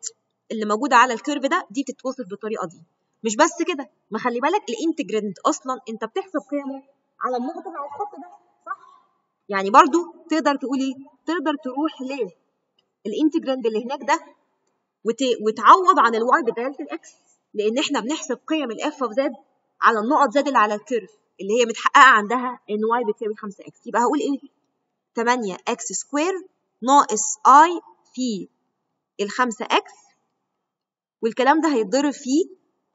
اللي موجودة على ال curve ده دي بتتوصف بالطريقة دي. مش بس كده ما خلي بالك ال integrand أصلا أنت بتحسب قيمه على النقطة اللي على الخط ده صح؟ يعني برضو تقدر تقول إيه؟ تقدر تروح ليه ال integrand اللي هناك ده وت... وتعوض عن ال y بدلاله ال x لأن إحنا بنحسب قيم ال f of z على النقط z اللي على ال curve اللي هي متحققة عندها ان y بتساوي 5 x. يبقى هقول إيه؟ 8 x square ناقص i في ال 5 x والكلام ده هيتضرب فيه.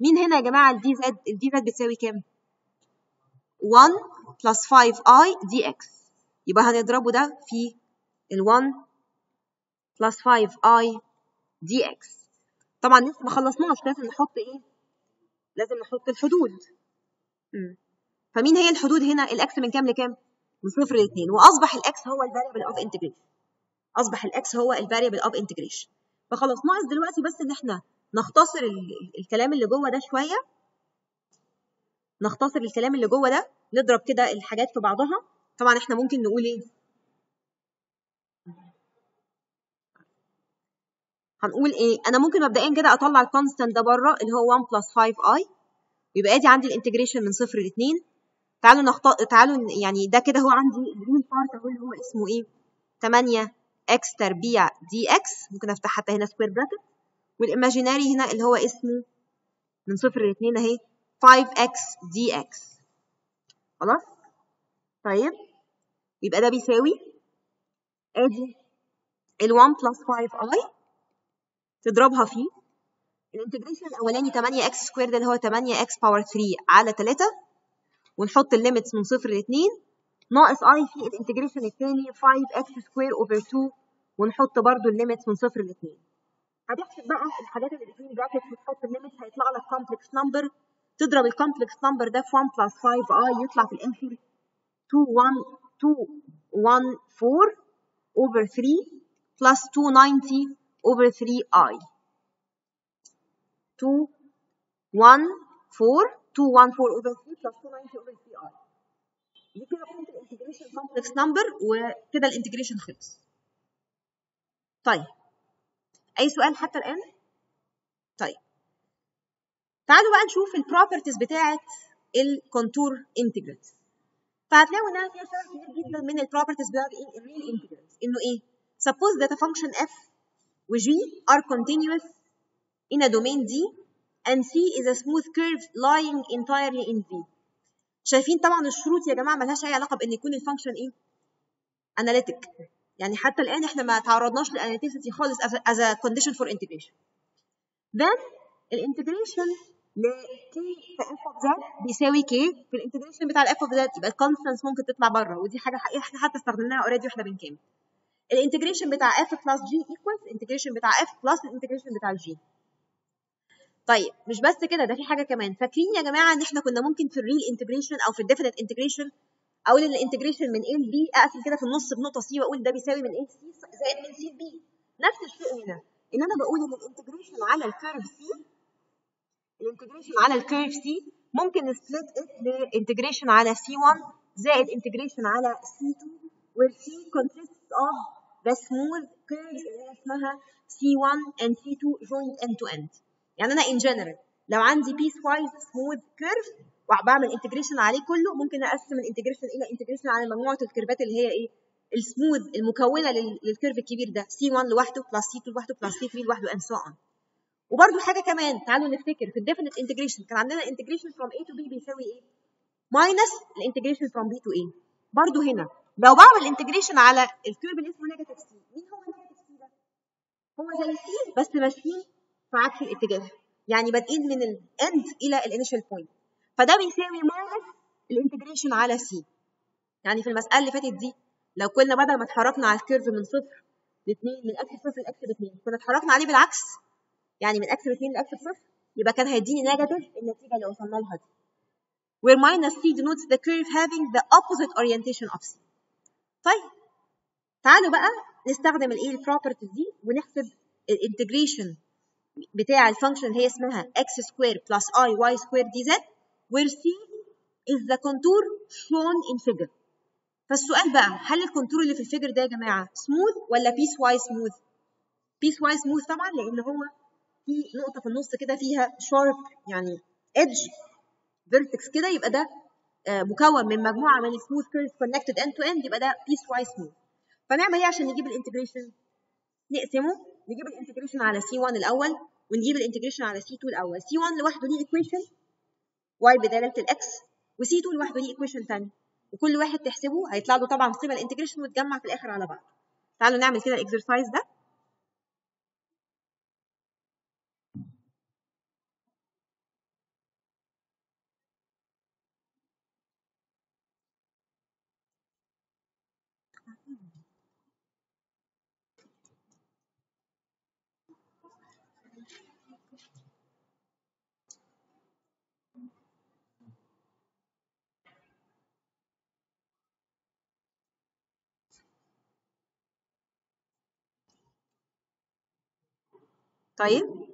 مين هنا يا جماعة ال dz ال dz بتساوي كام؟ 1 plus 5 i dx. يبقى هنضربه ده في ال 1 plus 5 i dx. طبعا لسه ما خلصناش لازم نحط إيه؟ لازم نحط الحدود. فمين هي الحدود هنا؟ ال x من كام لكام؟ من صفر ل 2 وأصبح ال x هو ال variable of integration أصبح ال x هو ال variable of integration فخلاص ناقص دلوقتي بس إن إحنا نختصر الكلام اللي جوه ده شوية. نختصر الكلام اللي جوه ده نضرب كده الحاجات في بعضها. طبعا إحنا ممكن نقول إيه؟ هنقول إيه؟ أنا ممكن مبدئيا كده أطلع ال constant ده بره اللي هو 1 plus 5 i يبقى أدي عندي ال integration من صفر ل 2 تعالوا نخط... تعالوا يعني ده كده هو عندي ال real part أهو اللي هو اسمه إيه؟ 8 إكس تربيع إكس ممكن أفتح حتى هنا square bracket وال imaginary هنا اللي هو اسمه من صفر ل 2 أهي 5 x dx خلاص؟ طيب. يبقى ده بيساوي ادي ال 1 plus 5 i تضربها في ال integration الأولاني 8 x square ده اللي هو 8 x power 3 على 3 ونحط ال limits من صفر ل 2 ناقص i في ال integration الثاني 5x square over 2 ونحط برضو ال limits من صفر ل 2 هتحسب بقى الحاجات اللي بتكون brackets وتحط ال limits هيطلع لك complex number تضرب ال complex number ده في 1 plus 5 i يطلع في الآخر 2 1 2 1 4 over 3 plus 290 over 3i 2 1 4 2 1 4 over 3 plus 290 over 3i دي كده قيمه ال integration complex number وكده ال integration خلص. طيب. أي سؤال حتى الآن؟ طيب. تعالوا بقى نشوف ال properties بتاعه ال contour integrals فهتلاقوا إنها فيها شبه كبير جدا من ال properties بتاعت ال real integrals إنه إيه؟ Suppose that a function f و g are continuous in a domain d and c is a smooth curve lying entirely in d. شايفين طبعا الشروط يا جماعة ملهاش أي علاقة بإن يكون ال function إيه؟ analytic يعني حتى الآن إحنا ما تعرضناش لل analyticity خالص as a condition for integration. Then ال integration ل k في f of z بيساوي k. في ال integration بتاع ال f of z يبقى ال constants ممكن تطلع بره ودي حاجة إحنا حتى استخدمناها already وإحنا بنكمل. ال integration بتاع f plus g equals ال integration بتاع f plus ال integration بتاع g. طيب مش بس كده ده في حاجة كمان. فاكرين يا جماعة إن إحنا كنا ممكن في ال real integration أو في ال definite integration أقول إن ال integration من a ل b أقفل كده في النص بنقطة c وأقول ده بيساوي من a ل c زائد من c ل b نفس الشيء هنا. إن أنا بقول إن الانتجريشن على الكيرف c الانتجريشن على الكيرف c ممكن ن split ل integration على c1 زائد integration على c2 where c consists of the smooth curves اللي هي اسمها c1 and c2 joined end to end. يعني أنا in general لو عندي piece wise smooth curve وبعمل integration عليه كله ممكن أقسم ال integration إلى integration على مجموعة ال curve ات اللي هي إيه؟ السموث المكونة لل curve الكبير ده C1 لوحده plus C2 لوحده plus C3 لوحده and so on. وبرده حاجة كمان تعالوا نفتكر في ال definite integration كان عندنا integration from A to B بيساوي إيه؟ minus ال integration from B to A. برده هنا لو بعمل integration على ال curve اللي اسمه negative c مين هو ال negative c ده؟ هو زي سي بس ماشيين في عكس الاتجاه يعني بادئين من ال end إلى ال initial point فده بيساوي minus ال integration على c يعني في المسألة اللي فاتت دي لو كنا بدل ما اتحركنا على ال curve من صفر لاثنين من إكس صفر لاكس باثنين كنا اتحركنا عليه بالعكس. يعني من إكس باثنين لاكس بصفر يبقى كان هيديني negative النتيجة اللي وصلنا لها دي. Where minus c denotes the curve having the opposite orientation of c. طيب تعالوا بقى نستخدم الايه ال properties دي ونحسب ال integration بتاع ال function اللي هي اسمها x square plus i y square dz. Where c is the contour shown in figure. فالسؤال بقى هل ال contour اللي في ال figure ده يا جماعة smooth ولا piece wise smooth piece wise smooth طبعا لأن هو في نقطة في النص كده فيها sharp يعني edge vertex كده يبقى ده مكون من مجموعة من ال smooth curve connected end to end يبقى ده piece wise smooth فنعمل إيه عشان نجيب ال integration نقسمه نجيب ال integration على c 1 الأول ونجيب ال integration على c 2 الأول. سي 1 لوحده ليه equation y بدلاله ال x و c 2 لوحده ليه equation ثاني وكل واحد تحسبه هيطلع له طبعا قيمه ال integration وتجمع في الآخر على بعض. تعالوا نعمل كده ال exercise ده. طيب.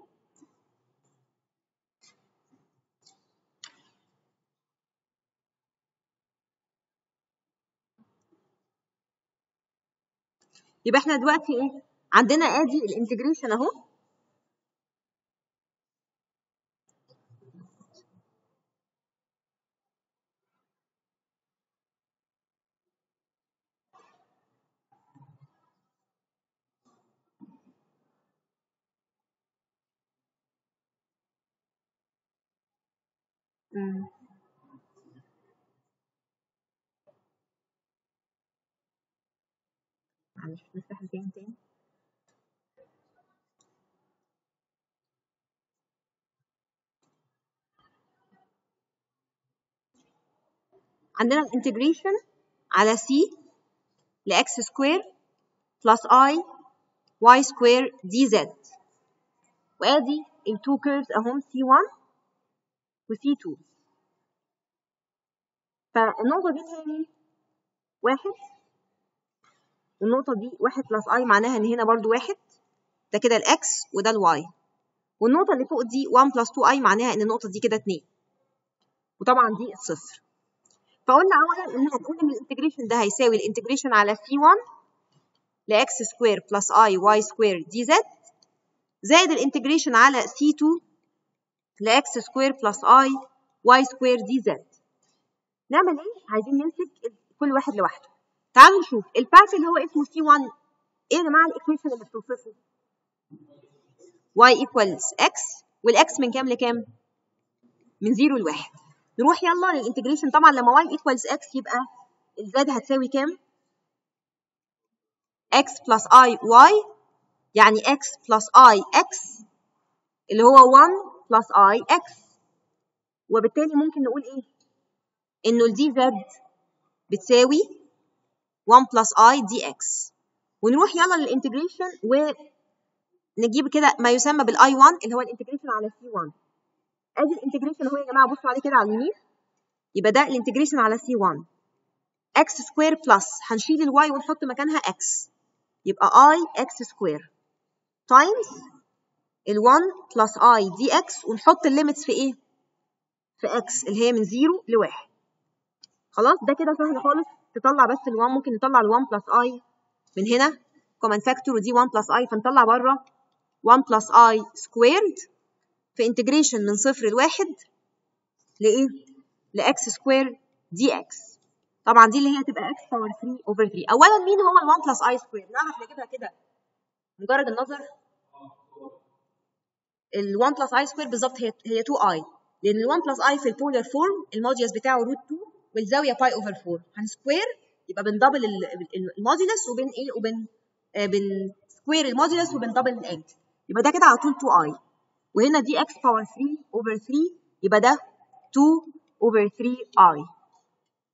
يبقى إحنا دلوقتي إيه؟ عندنا آدي الانتجريشن أهو. معلش نفتح الجيم تاني. عندنا ال integration على c ل x square plus i y square dz وآدي ال two curves اهم سي 1 وC2 فالنقطة دي هي واحد. والنقطة دي واحد plus i معناها إن هنا برضو واحد. ده كده ال x وده ال y والنقطة اللي فوق دي 1 plus 2 i معناها إن النقطة دي كده 2 وطبعا دي الصفر فقلنا اولا إن هنقول إن ال integration ده هيساوي ال integration على c 1 ل x square plus i y square dz زائد ال integration على c 2 ل x square plus i y square dz نعمل إيه؟ عايزين نمسك كل واحد لوحده تعالوا نشوف ال path اللي هو اسمه c1 إيه يا جماعة ال equation اللي بتوصفه؟ y equals x وال x من كام لكام؟ من 0 ل 1 نروح يلا لل integration طبعا لما y equals x يبقى ال z هتساوي كام؟ x plus i y يعني x plus i x اللي هو 1 plus i x. وبالتالي ممكن نقول إيه؟ إنه ال dz بتساوي 1 plus i dx ونروح يلا لل integration ونجيب كده ما يسمى بال i 1 اللي هو ال integration على c 1 أدي ال integration أهو يا جماعة بصوا عليه كده على اليمين. يبقى ده ال integration على c 1 x square plus هنشيل ال y ونحط مكانها x. يبقى i x square times ال 1 plus i dx ونحط ال limits في إيه؟ في x اللي هي من 0 ل 1 خلاص؟ ده كده سهل خالص. تطلع بس ال 1 ممكن نطلع ال 1 plus i من هنا. common factor ودي 1 plus i فنطلع بره. 1 plus i squared في integration من صفر لواحد لإيه؟ ل x square dx طبعا دي اللي هي تبقى x power 3 over 3 اولا مين هو ال 1 plus i square؟ نعرف نجيبها كده. مجرد النظر. ال 1 plus i square بالظبط هي هي 2i لأن ال 1 plus i في ال polar form ال modulus بتاعه root 2 والزاوية pi over 4 هن square يبقى بن double ال modulus وبين إيه؟ وبين آه بين square ال modulus وبين double ال angle يبقى ده كده على طول 2i وهنا دي x power 3 over 3 يبقى ده 2 over 3i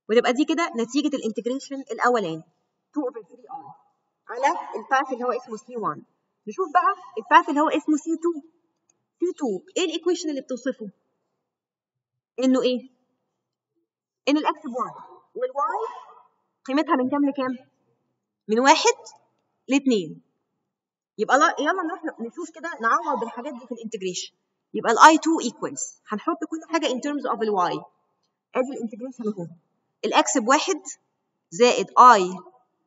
وتبقى دي كده نتيجة ال integration الأولاني. 2 over 3i على ال path اللي هو اسمه c1 نشوف بقى ال path اللي هو اسمه c2 c2 إيه ال equation اللي بتوصفه. إنه إيه؟ ان ال x ب1 وال y قيمتها من كام لكام؟ من واحد لاثنين يبقى لا يلا نروح نشوف كده نعوض الحاجات دي في ال integration. يبقى ال I 2 equals هنحط كل حاجة in terms of ال y أدي ال integration أهو. ال x بواحد زائد i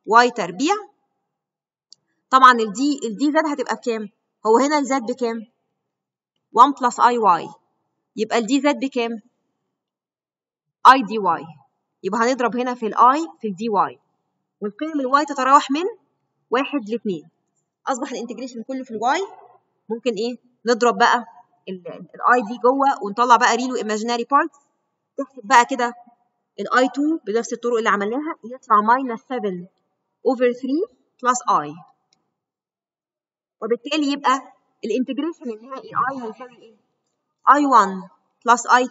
y تربيع. طبعا ال d ال dz هتبقى بكام؟ هو هنا ال z بكام؟ 1 plus i y يبقى ال dz بكام؟ i dy يبقى هنضرب هنا في ال i في ال dy والقيم ال y تتراوح من واحد لاثنين أصبح ال integration كله في ال y ممكن إيه؟ نضرب بقى ال i دي جوه ونطلع بقى real و imaginary parts تحسب بقى كده ال I 2 بنفس الطرق اللي عملناها يطلع minus 7 over 3 plus i وبالتالي يبقى ال integration النهائي I هيساوي إيه؟ I 1 plus I 2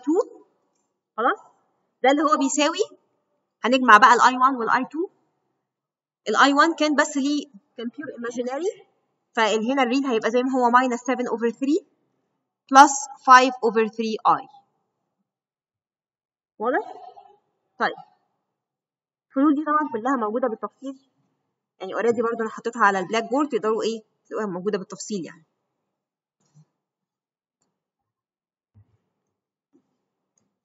خلاص؟ ده اللي هو بيساوي. هنجمع بقى ال I 1 وال I 2 ال I 1 كان بس ليه كان pure imaginary فهنا ال real هيبقى زي ما هو minus 7 over 3 plus 5 over 3 i واضح؟ طيب. الحلول دي طبعا كلها موجودة بالتفصيل. يعني already برضو أنا حطيتها على ال Blackboard تقدروا إيه تلاقوها موجودة بالتفصيل يعني.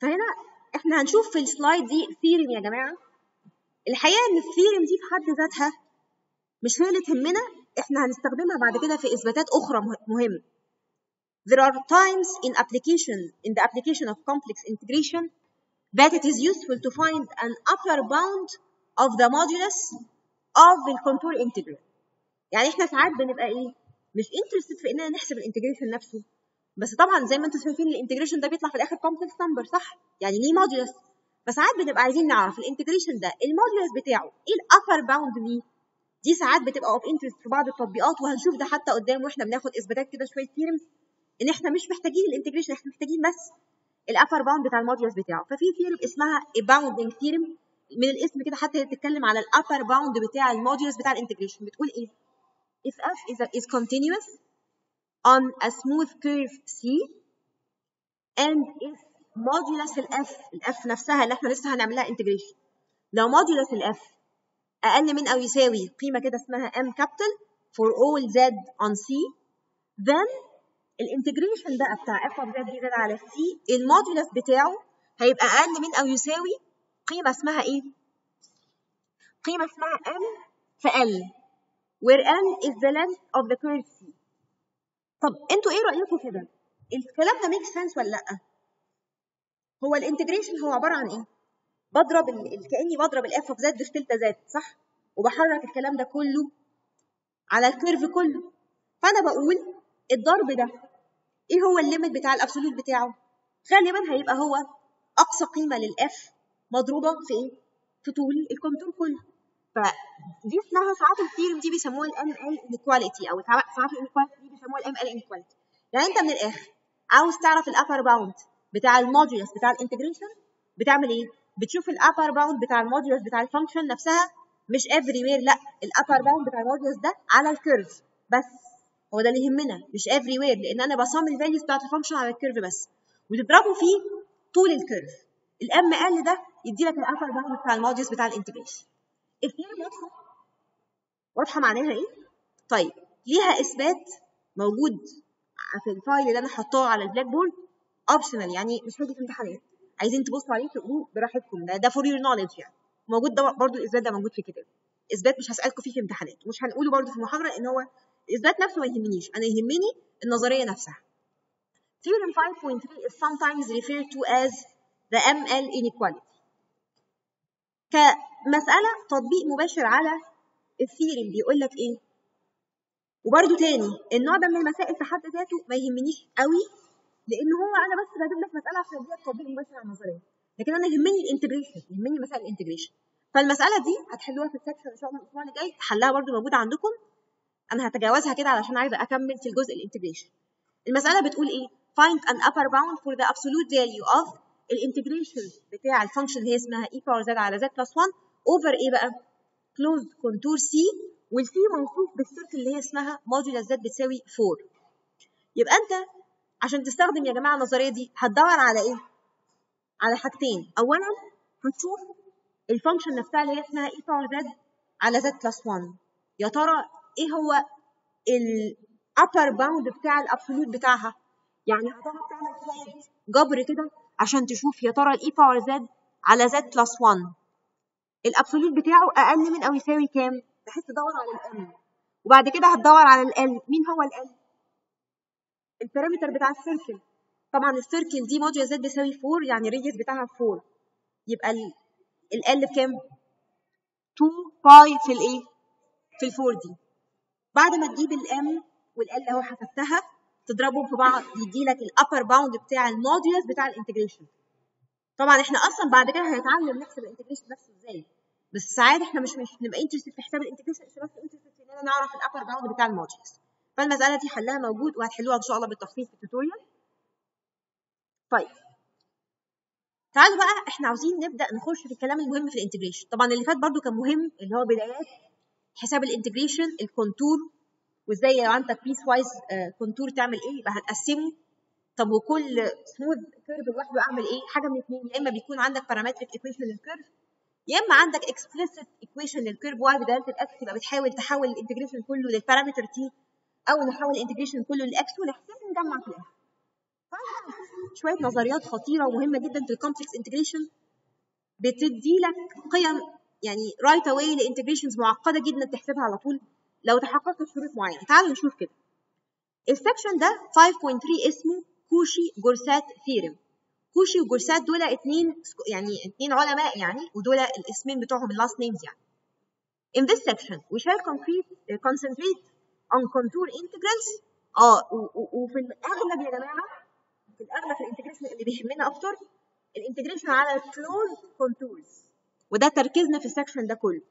فهنا إحنا هنشوف في ال slide دي theorem يا جماعة الحقيقة إن ال theorem دي في حد ذاتها مش هي اللي تهمنا إحنا هنستخدمها بعد كده في إثباتات أخرى مهمه There are times in application in the application of complex integration that it is useful to find an upper bound of the modulus of the contour integral. يعني إحنا ساعات بنبقى إيه؟ مش interested في إننا نحسب ال integration نفسه بس طبعا زي ما أنتم شايفين ال integration ده بيطلع في الآخر complex number صح؟ يعني ليه modulus فساعات بنبقى عايزين نعرف ال integration ده ال modulus بتاعه إيه ال upper bound ليه؟ دي ساعات بتبقى of interest في بعض التطبيقات وهنشوف ده حتى قدام وإحنا بناخد اثباتات كده شوية theorems إن إحنا مش محتاجين ال integration إحنا محتاجين بس ال upper bound بتاع ال modulus بتاعه ففي theorem اسمها bounding theorem من الاسم كده حتى هي بتتكلم على ال upper bound بتاع ال modulus بتاع ال integration بتقول إيه if f is, is continuous on a smooth curve c and if modulus ال f ال f نفسها اللي إحنا لسه هنعملها integration لو modulus ال f أقل من أو يساوي قيمة كده اسمها m capital for all z on c then ال integration بقى بتاع f of z دي زائد على c ال modulus بتاعه هيبقى أقل من أو يساوي قيمة اسمها إيه؟ قيمة اسمها m في l where m is the length of the curve c. طب أنتوا إيه رأيكم كده الكلام ده make sense ولا لأ؟ هو ال integration هو عبارة عن إيه؟ بضرب ال... كأني بضرب ال f of z في delta z صح؟ وبحرك الكلام ده كله على ال curve كله. فأنا بقول الضرب ده إيه هو ال limit بتاع ال absolute بتاعه؟ غالبا هيبقى هو أقصى قيمة لل f مضروبة في إيه؟ في طول ال contour كله. فدي اسمها ساعات ال theorem دي بيسموها ال ML inequality أو ساعات ال inequality دي بيسموها ال ML inequality يعني أنت من الآخر عاوز تعرف ال upper bound بتاع ال modulus بتاع ال integration بتعمل إيه؟ بتشوف ال upper bound بتاع ال modulus بتاع ال function نفسها مش everywhere لا ال upper bound بتاع ال modulus ده على ال curve بس. هو ده اللي يهمنا مش everywhere لأن أنا ب sum ال values بتاعت ال function على ال curve بس. وتضربه في طول ال curve ال ML ده يدي لك ال upper bound بتاع ال modulus بتاع ال integration ال theorem واضحه واضحة معناها إيه؟ طيب ليها إثبات موجود في ال file اللي أنا حطاه على ال Blackboard optional يعني مش في امتحانات. عايزين تبصوا عليه تقروه براحتكم. ده ده for your knowledge يعني. موجود ده برضه الإثبات ده موجود في كتاب إثبات مش هسألكم فيه في امتحانات. ومش هنقوله برضه في المحاضرة إن هو الإثبات نفسه ما يهمنيش. أنا يهمني النظرية نفسها. Theorem 5.3 is sometimes referred to as the ML inequality. كمسألة تطبيق مباشر على ال theorem بيقول لك إيه؟ وبرده تاني النوع ده من المسائل في حد ذاته ما يهمنيش قوي لأن هو أنا بس بجيب لك مسألة عشان أديها تطبيق مباشر على النظريه لكن أنا يهمني ال integration يهمني مسائل ال integration. فالمسألة دي هتحلوها في ال section إن شاء الله الأسبوع اللي جاي. حلها برده موجود عندكم. أنا هتجاوزها كده علشان عايزة أكمل في الجزء ال integration. المسألة بتقول إيه؟ Find an upper bound for the absolute value of ال integration بتاع ال function اللي هي اسمها e power z على z plus 1 over إيه بقى؟ closed contour c والسي موصوف بال circle اللي هي اسمها modulus z بتساوي 4 يبقى انت عشان تستخدم يا جماعة النظرية دي هتدور على إيه؟ على حاجتين. اولا هتشوف ال function نفسها اللي هي اسمها e power z على z plus 1 يا ترى إيه هو ال upper bound بتاع ال absolute بتاعها؟ يعني هتقعد تعمل جبر كده عشان تشوف يا ترى ال e power z على z plus 1 ال absolute بتاعه أقل من أو يساوي كام؟ بحيث تدور على ال M وبعد كده هتدور على ال مين هو ال ال perimeter بتاع ال circle طبعا ال circle دي modulus z بيساوي 4 يعني ال radius بتاعها 4 يبقى ال L بكام؟ 2 pi في الايه في ال 4 دي. بعد ما تجيب ال M وال L اهو حسبتها تضربهم في بعض يدي لك ال upper bound بتاع ال modulus بتاع ال integration طبعا إحنا أصلا بعد كده هنتعلم نحسب ال integration نفسه إزاي. بس ساعات إحنا مش مش بنبقى interested في حساب ال integration بس interested في اننا نعرف ال upper bound بتاع ال modulus فالمسألة دي حلها موجود وهتحلوها إن شاء الله بالتفصيل في ال tutorial طيب. تعالوا بقى إحنا عاوزين نبدأ نخش في الكلام المهم في ال integration. طبعا اللي فات برده كان مهم اللي هو بدايات حساب ال integration ال contour وإزاي لو عندك piecewise contour تعمل إيه؟ يبقى هتقسمه طب وكل smooth curve لوحده أعمل إيه؟ حاجة من اثنين يا إما بيكون عندك parametric equation لل curve يا إما عندك explicit equation لل curve y بدلالة ال x يبقى بتحاول تحول ال integration كله لل parameter t أو نحول ال integration كله لل x ونحسب نجمع في الآخر. شوية نظريات خطيرة ومهمة جدا في ال complex integration بتدي لك قيم يعني right away ل integrations معقدة جدا تحسبها على طول لو تحققت شروط معينة. تعالوا نشوف كده. ال section ده 5.3 اسمه Cauchy-Goursat theorem. Cauchy و Goursat دول اتنين يعني اتنين علماء يعني ودول الاسمين بتوعهم ال last names يعني. In this section we shall concrete, uh, concentrate on contour integrals. آه وفي الأغلب يا جماعة في الأغلب في ال integration اللي بيهمنا أكتر ال integration على closed contours. وده تركيزنا في ال section ده كله.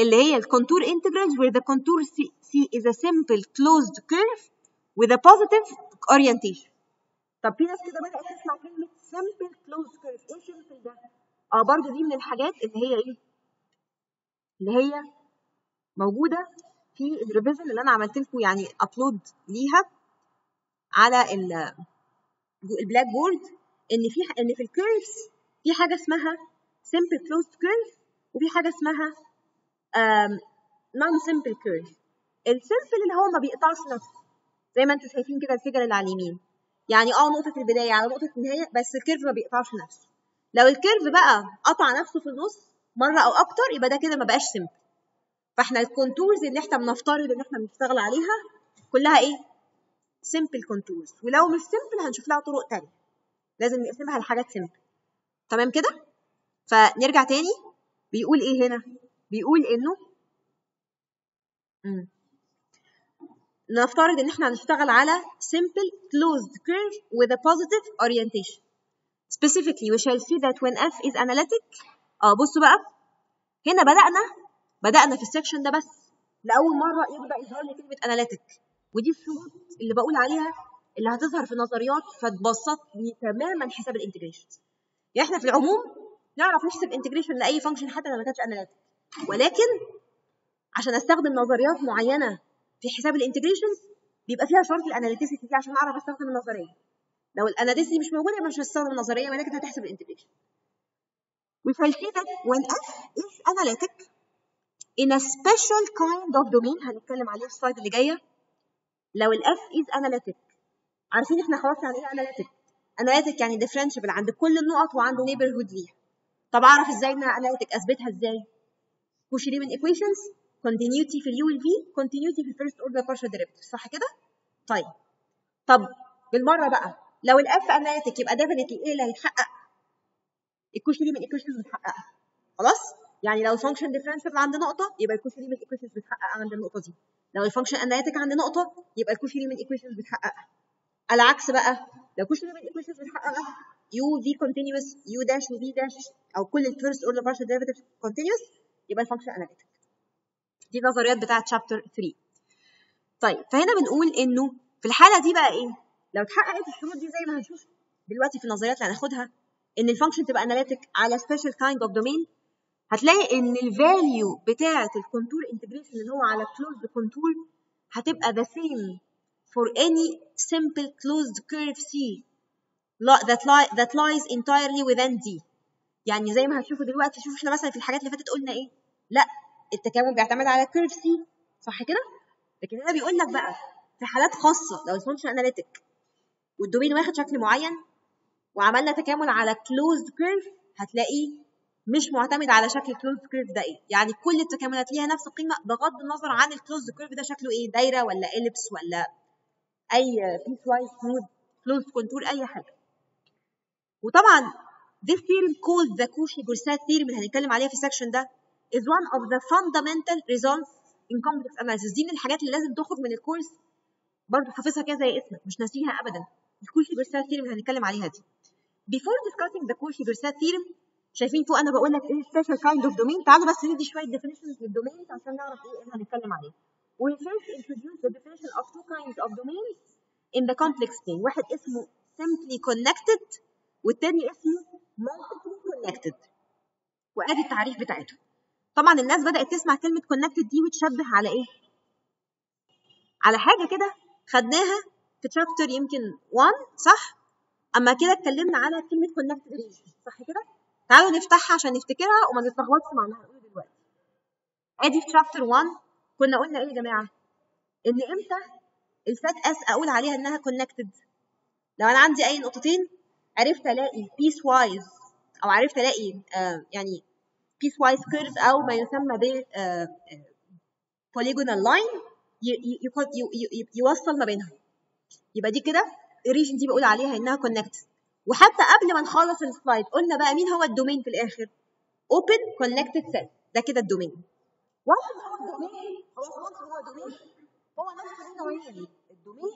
اللي هي ال contour integrals where the contour C, C is a simple closed curve with a positive orientation. طب في ناس كده بدأت تسمع كلمة simple closed curve إيه simple ده؟ آه برضو دي من الحاجات اللي هي إيه؟ اللي هي موجودة في ال revision اللي أنا عملت لكم يعني upload ليها على ال Blackboard إن في إن في ال curves في حاجة اسمها simple closed curve وفي حاجة اسمها non-simple curve. ال simple اللي هو ما بيقطعش نفسه زي ما أنتم شايفين كده ال figure اللي على اليمين. يعني آه نقطة البداية على نقطة النهاية بس ال curve ما بيقطعش نفسه لو ال curve بقى قطع نفسه في النص مرة أو أكتر يبقى ده كده ما بقاش simple فإحنا ال contours اللي إحنا بنفترض إن إحنا بنشتغل عليها كلها إيه؟ simple contours ولو مش simple هنشوف لها طرق تانية. لازم نقسمها لحاجات simple تمام كده؟ فنرجع تاني. بيقول إيه هنا؟ بيقول إنه مم. نفترض إن إحنا هنشتغل على simple closed curve with a positive orientation. Specifically we shall see that when f is analytic آه بصوا بقى. هنا بدأنا. بدأنا في ال section ده بس. لأول مرة يبدأ يظهر لي كلمة analytic. ودي الشروط اللي بقول عليها اللي هتظهر في النظريات فتبسط لي تماما حساب ال integration يعني إحنا في العموم نعرف نحسب integration لأي function حتى لو ما كانتش analytic ولكن عشان أستخدم نظريات معينة في حساب ال integration بيبقى فيها شرط ال analyticity دي عشان أعرف أستخدم النظرية. لو ال analyticity مش موجودة يبقى مش هستخدم النظرية ولكن هتحسب ال integration. We shall see that when f is analytic in a special kind of domain هنتكلم عليه في ال slide اللي جاية. لو ال f is analytic عارفين إحنا خلاص يعني إيه analytic analytic يعني differentiable عند كل النقط وعنده neighborhood ليها. طب أعرف إزاي إنها analytic أثبتها إزاي؟ Cauchy-Riemann equations. Continuity في ال u وال v continuity في ال first order partial derivative صح كده؟ طيب. طب بالمرة بقى لو ال f analytic يبقى definitely إيه اللي هيتحقق ال Cauchy-Riemann equations متحققه خلاص؟ يعني لو ال function differentiable عند نقطة يبقى ال Cauchy-Riemann equations بتحقق عند النقطة دي. لو ال function analytic عند نقطة يبقى ال Cauchy-Riemann equations بتحقق العكس بقى لو Cauchy-Riemann equations بتحقق u v continuous u dash و v dash أو كل ال first order partial derivative continuous يبقى ال function analytic دي النظريات بتاعت chapter 3 طيب فهنا بنقول إنه في الحالة دي بقى إيه؟ لو اتحققت الشروط دي زي ما هنشوف دلوقتي في النظريات اللي هناخدها إن ال function تبقى analytic على special kind of domain هتلاقي إن ال value بتاعة ال contour integration اللي هو على closed contour هتبقى the same for any simple closed curve C that, li that lies entirely within D. يعني زي ما هتشوفوا دلوقتي شوف إحنا مثلا في الحاجات اللي فاتت قلنا إيه؟ لأ التكامل بيعتمد على curve C صح كده؟ لكن هنا بيقول لك بقى في حالات خاصة لو ال function analytic وال domain واخد شكل معين وعملنا تكامل على closed curve هتلاقيه مش معتمد على شكل closed curve ده إيه. يعني كل التكاملات ليها نفس القيمة بغض النظر عن ال closed curve ده شكله إيه دايرة ولا ellipse ولا أي piecewise smooth closed contour أي حاجة. وطبعا this theorem called the Cauchy-Goursat theorem اللي هنتكلم عليها في ال section ده is one of the fundamental results in complex analysis. دي من الحاجات اللي لازم تخرج من ال course برضه حافظها كده زي اسمك مش ناسيها ابدا. ال Cauchy-Goursat theorem اللي هنتكلم عليها دي. Before discussing the Cauchy-Goursat theorem شايفين فوق أنا بقول لك إيه special kind of domain تعالوا بس ندي شوية definitions لل domains عشان نعرف إيه اللي هنتكلم عليه. We first introduce the definition of two kinds of domains in the complex thing واحد اسمه simply connected والتاني اسمه multiply connected. وأدي التعريف بتاعتهم طبعا الناس بدأت تسمع كلمة connected دي وتشبه على إيه؟ على حاجة كده خدناها في تشابتر يمكن 1 صح؟ أما كده اتكلمنا على كلمة connected region صح كده؟ تعالوا نفتحها عشان نفتكرها وما نتلخبطش مع اللي هنقوله دلوقتي. أدي في chapter 1 كنا قلنا إيه يا جماعة؟ إن إمتى ال set S أقول عليها إنها connected لو أنا عندي أي نقطتين عرفت ألاقي piecewise أو عرفت ألاقي آه يعني piecewise curve أو ما يسمى ب polygonal line يوصل ما بينهم. يبقى دي كده ال region دي بقول عليها إنها connected وحتى قبل ما نخلص ال slide قلنا بقى مين هو ال domain في الآخر؟ open connected set ده كده ال domain. واحد هو ال domain؟ هو هو domain هو نفسه نوعين ال domain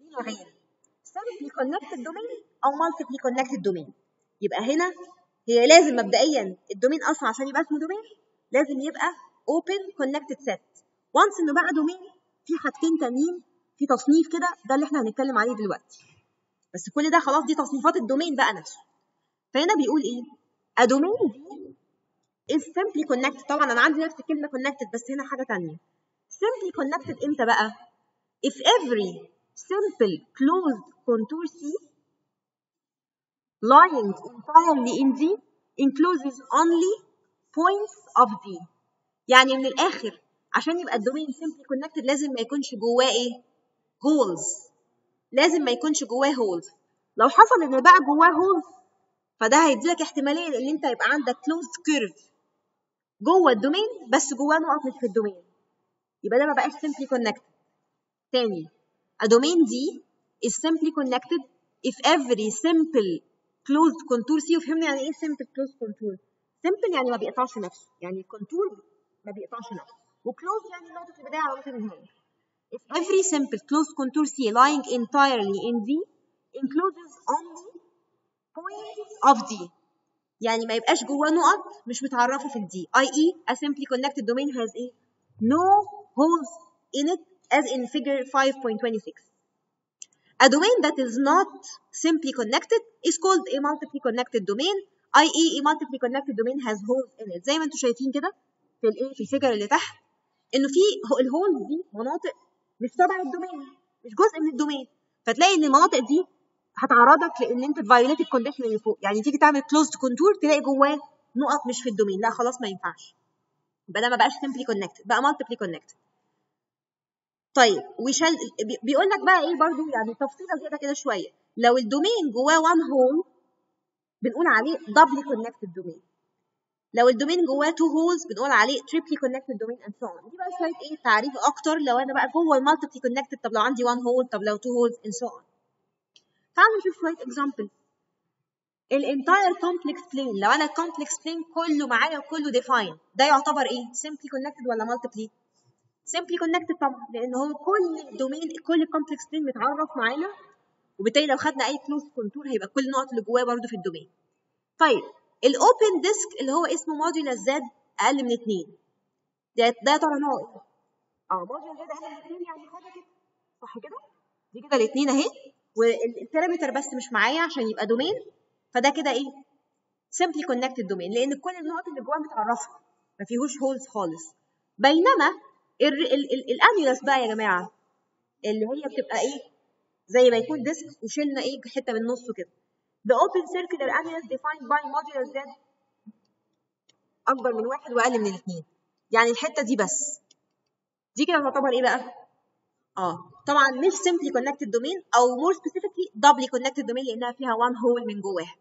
ليه نوعين simply connected domain أو multiply connected domain. يبقى هنا هي لازم مبدئيا ال domain أصلا عشان يبقى اسمه domain لازم يبقى open connected set. Once إنه بقى domain في حاجتين تانيين في تصنيف كده ده اللي إحنا هنتكلم عليه دلوقتي. بس كل ده خلاص دي تصنيفات ال domain بقى نفسه. فهنا بيقول إيه؟ A domain is simply connected. طبعا أنا عندي نفس الكلمة connected بس هنا حاجة تانية. Simply connected إمتى بقى؟ If every simple closed contour C lying entirely in D encloses only points of D يعني من الآخر عشان يبقى الدومين simply connected لازم ما يكونش جواه إيه؟ holes. لازم ما يكونش جواه holes. لو حصل إن بقى جواه holes فده هيديلك احتمالية إن أنت يبقى عندك closed curve. جوه ال domain بس جواه نقط مش في ال domain يبقى ده ما بقاش simply connected. تاني a domain D is simply connected if every simple closed contour C وفهمنا يعني إيه simple closed contour simple يعني ما بيقطعش نفسه يعني ال contour ما بيقطعش نفسه و closed يعني نقطة البداية على نقطة النهاية if every simple closed contour C lying entirely in D encloses only points of D يعني ما يبقاش جواه نقط مش متعرفة في الدي i.e. a simply connected domain has a no holes in it as in figure 5.26 A domain that is not simply connected is called a multiply connected domain i.e. a multiply connected domain has holes in it. زي ما أنتم شايفين كده في الايه في ال figure اللي تحت إنه في ال holes دي مناطق مش تبع ال domain مش جزء من ال domain. فتلاقي إن المناطق دي هتعرضك لإن أنت ت violate ال condition اللي فوق. يعني تيجي تعمل closed contour تلاقي جواه نقط مش في ال domain. لا خلاص ما ينفعش. ده ما بقاش simply connected بقى multiply connected. طيب وشال بيقول لك بقى إيه برضو؟ يعني تفصيله زياده كده شوية. لو ال domain جواه one hole بنقول عليه doubly connected domain. لو ال domain جواه two holes بنقول عليه triply connected domain and so on. دي بقى شوية إيه تعريف أكتر. لو أنا بقى جوه ال multiply connected طب لو عندي one hole طب لو two holes and so on. تعالوا نشوف شوية example ال entire complex plane لو أنا ال complex plane كله معايا وكله defined ده يعتبر إيه؟ simply connected ولا multiply simply connected طبعا لأن هو كل domain كل complex plane متعرف معانا وبالتالي لو خدنا أي closed contour هيبقى كل النقط اللي جواه برضه في ال domain طيب ال open disk اللي هو اسمه modulus z أقل من 2 ده ده يا ترى إيه؟ آه modulus z أقل من 2 يعني حاجة كده. صح كده؟ دي كده الاثنين أهي. وال perimeter بس مش معايا عشان يبقى domain فده كده إيه؟ simply connected domain لأن كل النقط اللي جواه متعرفة. ما فيهوش holes خالص. بينما ال annulus بقى يا جماعة اللي هي بتبقى إيه؟ زي ما يكون disk وشلنا إيه حتة من نصه كده The open circular annulus defined by modulus z أكبر من واحد وأقل من الاثنين. يعني الحتة دي بس. دي كده تعتبر إيه بقى؟ آه طبعا مش simply connected domain أو more specifically doubly connected domain لأنها فيها one hole من جواها.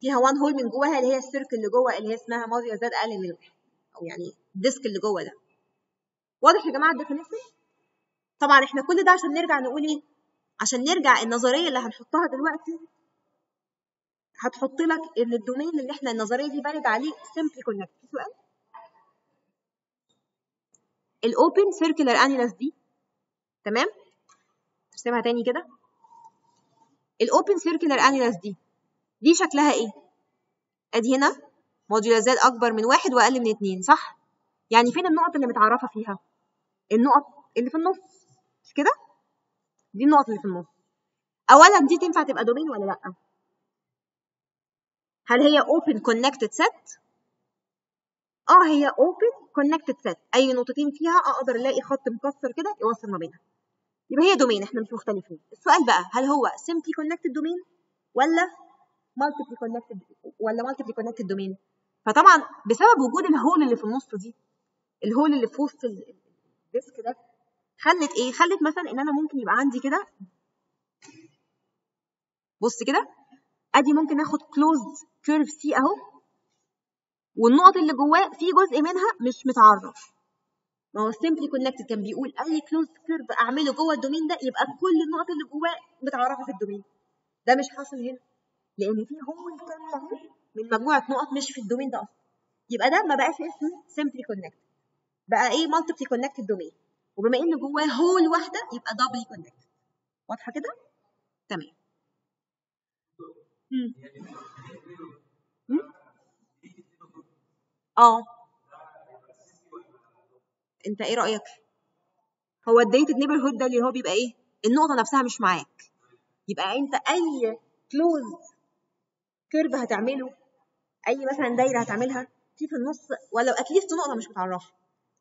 فيها one hole من جواها اللي هي ال circle اللي جوه اللي هي اسمها modulus z أقل من واحد. أو يعني ال disk اللي جوه ده. واضح يا جماعة ال definition؟ طبعا إحنا كل ده عشان نرجع نقول إيه؟ عشان نرجع النظرية اللي هنحطها دلوقتي. هتحط لك إن ال domain اللي إحنا النظرية دي بارد عليه simply connected. في سؤال ال open circular annulus دي تمام؟ ارسمها تاني كده. ال open circular annulus دي دي شكلها إيه؟ أدي هنا modulus z أكبر من واحد وأقل من اتنين صح؟ يعني فين النقط اللي متعرفه فيها؟ النقط اللي في النص مش كده؟ دي النقط اللي في النص. اولا دي تنفع تبقى domain ولا لأ؟ هل هي open connected set؟ آه هي open connected set. أي نقطتين فيها أقدر ألاقي خط مكسر كده يوصل ما بينها. يبقى هي domain إحنا مش مختلفين. السؤال بقى هل هو simply connected domain ولا multiply connected ولا multiply connected domain فطبعا بسبب وجود ال hole اللي في النص دي ال hole اللي في وسط ال disk ده خلت إيه؟ خلت مثلا إن أنا ممكن يبقى عندي كده بص كده أدي ممكن آخد closed curve C أهو والنقط اللي جواه في جزء منها مش متعرف. ما هو simply connected كان بيقول اي closed curve أعمله جوه ال domain ده يبقى كل النقط اللي جواه متعرفة في ال domain. ده مش حاصل هنا لأن في hole كامل من مجموعة نقط مش في ال domain ده أصلا. يبقى ده ما بقاش اسمه simply connected بقى إيه multiply connected domain وبما إن جواه hole واحدة يبقى doubly connected واضحة كده؟ تمام. آه. أنت إيه رأيك؟ هو ال deleted neighborhood ده اللي هو بيبقى إيه؟ النقطة نفسها مش معاك. يبقى أنت أي closed curve هتعمله أي مثلا دايرة هتعملها في في النص ولو at least نقطة مش متعرفة.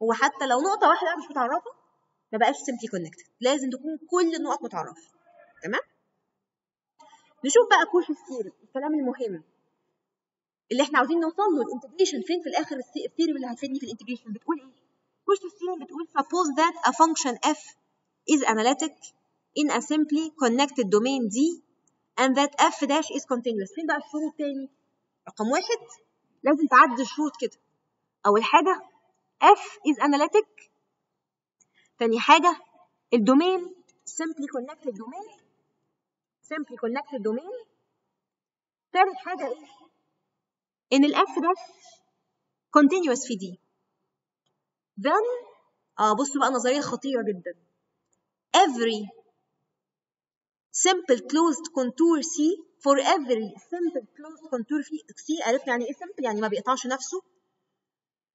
هو حتى لو نقطة واحدة مش متعرفة ما بقاش simply connected لازم تكون كل النقط متعرفة. تمام؟ نشوف بقى كوش الثيرم الكلام المهم. اللي إحنا عاوزين نوصل له الانتجريشن فين في الآخر ال theorem اللي هتفيدني في ال integration؟ بتقول إيه؟ Cauchy's theorem بتقول suppose that a function f is analytic in a simply connected domain D and that f dash is continuous. فين بقى الشروط تاني رقم واحد لازم تعدي الشروط كده. أول حاجة f is analytic تاني حاجة ال domain simply connected domain simply connected domain تالت حاجة إيه ان ال f dash continuous في D then آه بصوا بقى نظريه خطيره جدا every simple closed contour C for every simple closed contour C عرفنا يعني إيه simple يعني ما بيقطعش نفسه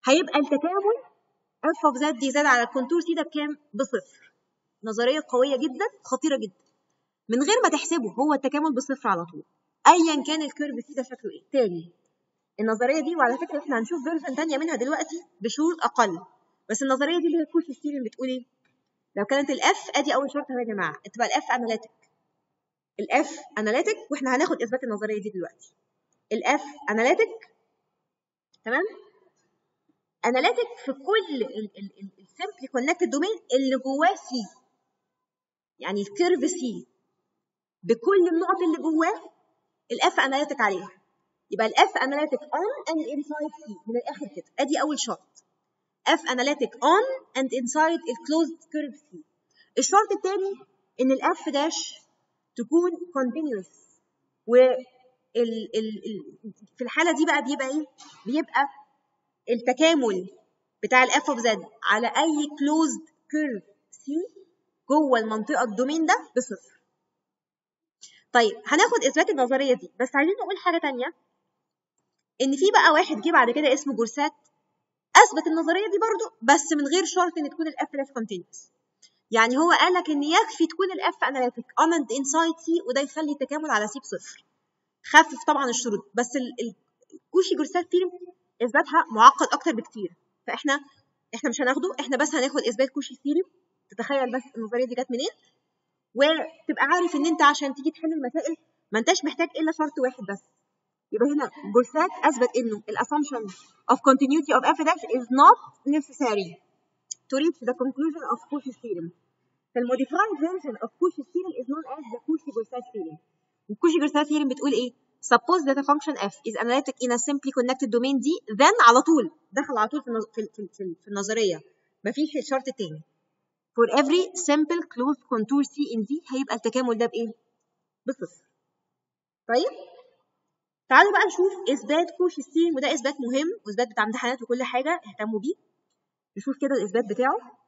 هيبقى التكامل f of z dz على ال contour ده بكام؟ بصفر. نظرية قوية جدا خطيرة جدا. من غير ما تحسبه هو التكامل بصفر على طول. ايا كان ال curve ده شكله إيه؟ تاني. النظرية دي وعلى فكرة إحنا هنشوف version ثانية منها دلوقتي بشروط أقل. بس النظرية دي اللي هي Cauchy's theorem بتقول إيه؟ لو كانت ال f أدي أول شرط يا جماعة. تبقى ال f analytic ال f analytic وإحنا هناخد إثبات النظرية دي دلوقتي. ال f analytic تمام؟ analytic في كل ال simply connected domain اللي جواه C يعني ال curve C بكل النقط اللي جواه ال f analytic عليها. يبقى ال f analytic on and inside C من الآخر كده. أدي أول شرط f analytic on and inside ال closed curve C الشرط الثاني إن ال f dash تكون continuous. و ال ال في الحالة دي بقى بيبقى إيه؟ بيبقى التكامل بتاع ال f of z على أي closed curve C جوه المنطقة ال domain ده بصفر. طيب هناخد إثبات النظرية دي بس عايزين نقول حاجة تانية. إن في بقى واحد جه بعد كده اسمه Goursat أثبت النظرية دي برضو بس من غير شرط إن تكون ال f dash continuous يعني هو قال لك إن يكفي تكون ال f analytic and inside C وده يخلي التكامل على C بصفر. خفف طبعا الشروط بس ال Cauchy-Goursat theorem اثباتها معقد أكتر بكتير فإحنا إحنا مش هناخده إحنا بس هناخد إثبات Cauchy theorem تتخيل بس النظرية دي جت منين وتبقى عارف إن أنت عشان تيجي تحل المسائل ما أنتش محتاج إلا شرط واحد بس يبقى هنا Goursat أثبت إنه ال assumption of continuity of f dash is not necessary to reach the conclusion of Cauchy's theorem. The modified version of Cauchy's theorem is known as the Cauchy-Goursat theorem. Cauchy-Grosset theorem بتقول إيه؟ Suppose that a function f is analytic in a simply connected domain D, then على طول دخل على طول في في في في, في النظرية مفيش الشرط التاني. For every simple closed contour C in D هيبقى التكامل ده بإيه؟ بصفر. طيب؟ تعالوا بقى نشوف اثبات كوشي ثيرم وده اثبات مهم وإثبات بتاع امتحانات وكل حاجة اهتموا بيه. نشوف كده الإثبات بتاعه.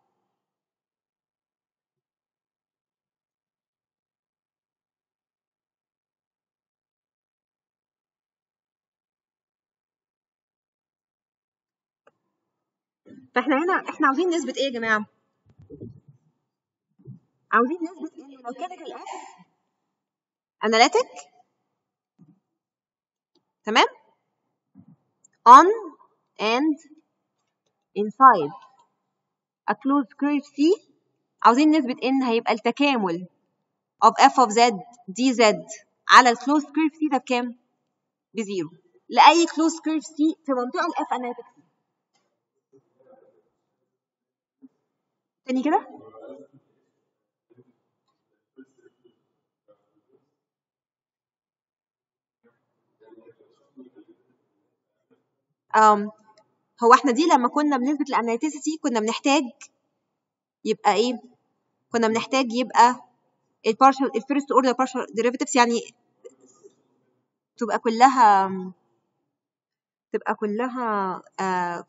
فاحنا هنا إحنا عاوزين نثبت إيه يا جماعة؟ عاوزين نثبت ان ال f analytic تمام؟ on and inside a closed curve C عاوزين نثبت ان هيبقى التكامل of f of z dz على ال closed curve C ده بكام؟ ب zero لأي closed curve C في منطقة ال f analytic تاني كده؟ um, هو إحنا دي لما كنا بنثبت ال analyticity كنا بنحتاج يبقى إيه؟ كنا بنحتاج يبقى ال partial ال first order partial derivatives يعني تبقى كلها تبقى كلها uh,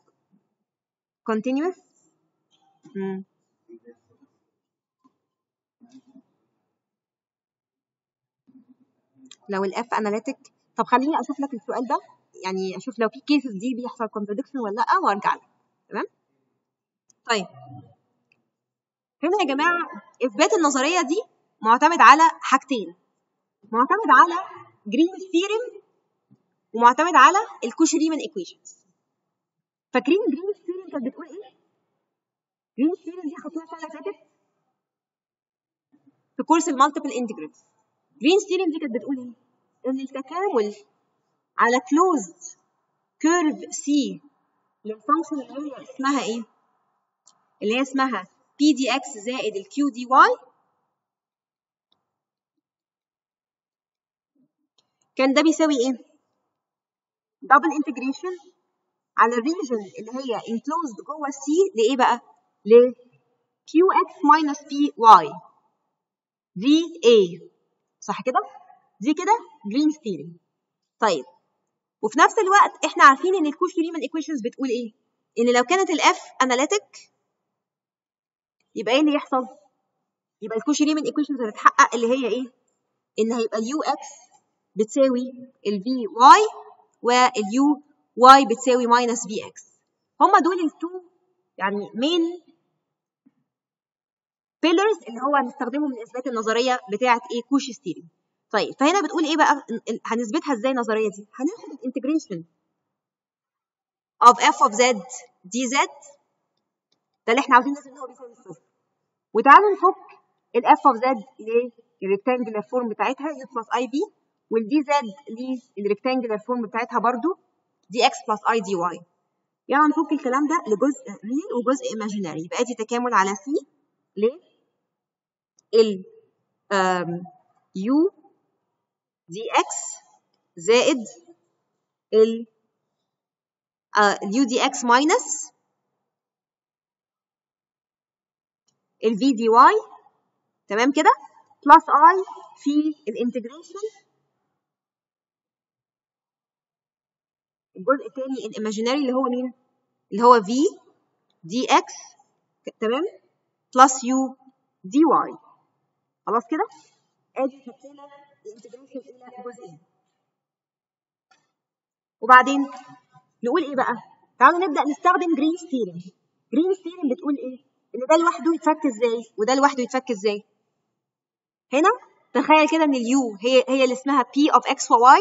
continuous. مم. لو ال f analytic طب خليني أشوف لك السؤال ده يعني أشوف لو في cases دي بيحصل contradiction ولا لأ وأرجع لك. تمام؟ طيب. هنا يا جماعة إثبات النظرية دي معتمد على حاجتين. معتمد على Green theorem ومعتمد على ال Cauchy-Riemann equations فاكرين Green theorem كانت بتقول إيه؟ Green theorem دي خدتوها السنة اللي فاتت في كورس ال multiple integrals Green theorem دي كانت بتقول إيه؟ إن التكامل على closed curve C لل function اللي هي اسمها إيه؟ اللي هي اسمها P dx زائد ال Q dy كان ده بيساوي إيه؟ double integration على ال region اللي هي enclosed جوه C لإيه بقى؟ ل QX minus PY dA صح كده؟ دي كده Green theorem طيب وفي نفس الوقت إحنا عارفين إن ال Cauchy-Riemann equations بتقول إيه؟ إن لو كانت ال f analytic يبقى إيه اللي يحصل؟ يبقى الكوشي ريمان equations هتتحقق اللي هي إيه؟ إن هيبقى ال u x بتساوي ال v y وال u y بتساوي minus v x هما دول ال two يعني main pillars اللي هو هنستخدمهم لاثبات النظرية بتاعة إيه؟ كوشي theory طيب فهنا بتقول إيه بقى؟ هنثبتها إزاي النظرية دي؟ هناخد ال integration of f of z dz ده اللي إحنا عاوزين نثبت ان هو بيساوي الصفر وتعالوا نفك ال f of z لل rectangular form بتاعتها u plus i v وال dz لل rectangular form بتاعتها برضو plus i dy يعني نفك الكلام ده لجزء real وجزء imaginary يبقى دي تكامل على سي ل ال يو dx زائد ال ال u dx minus ال v dy. تمام كده؟ plus i في ال integration. الجزء الثاني ال imaginary اللي هو مين؟ اللي هو v dx. تمام؟ plus u dy. خلاص كده؟ أدي حطينا ال integration إلى جزئين وبعدين نقول إيه بقى؟ تعالوا نبدأ نستخدم جرين theorem جرين theorem بتقول إيه؟ إن ده لوحده يتفك إزاي؟ وده لوحده يتفك إزاي؟ هنا؟ تخيل كده إن ال u هي هي اللي اسمها p of x و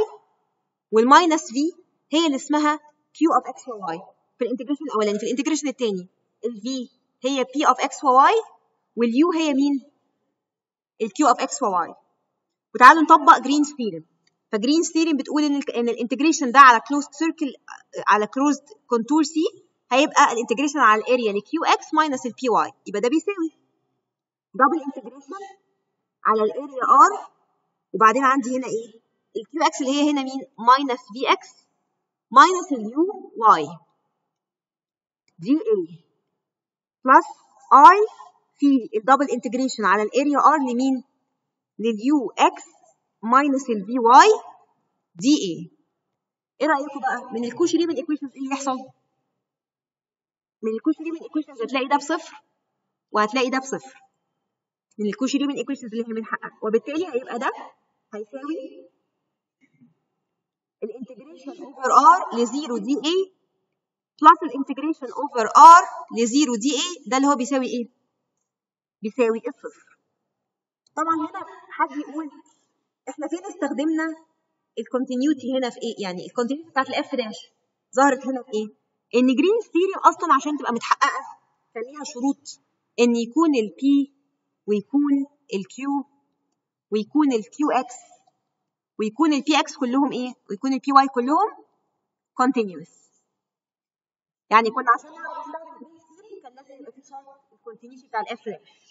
y وال minus v هي اللي اسمها q of x و y في ال integration الأولاني في ال integration الثاني الفي هي بي اوف إكس وواي واليو هي مين؟ الكيو اوف إكس وواي وتعالوا نطبق Green's theorem ف Green's theorem بتقول إن ال إن ال integration ده على closed circle على closed contour c هيبقى ال integration على ال area ل q x minus ال p y يبقى ده بيساوي double integration على ال area r وبعدين عندي هنا إيه؟ ال q x اللي هي هنا مين؟ minus v x minus ال u y dA plus في ال double integration على ال area r لمين؟ لل u x minus ال v y dA إيه رأيكم بقى؟ من الكوشي ريمان equations إيه اللي يحصل؟ من الكوشي ريمان equations هتلاقي ده بصفر وهتلاقي ده بصفر. من الكوشي ريمان equations اللي هي بنحقق. وبالتالي هيبقى ده هيساوي ال integration over r ل zero dA plus ال integration over r ل zero dA ده اللي هو بيساوي إيه؟ بيساوي الصفر طبعا هنا حد يقول إحنا فين استخدمنا ال continuity هنا في إيه؟ يعني ال continuity بتاعت ال f dash ظهرت هنا في إيه؟ إن جرين theory أصلا عشان تبقى متحققة كان ليها شروط. إن يكون ال p ويكون ال q ويكون ال q x ويكون ال p x كلهم إيه؟ ويكون ال p y كلهم continuous. يعني كنا عشان نعرف نستخدم جرين theory كان لازم يبقى في شرط ال continuity بتاع ال f dash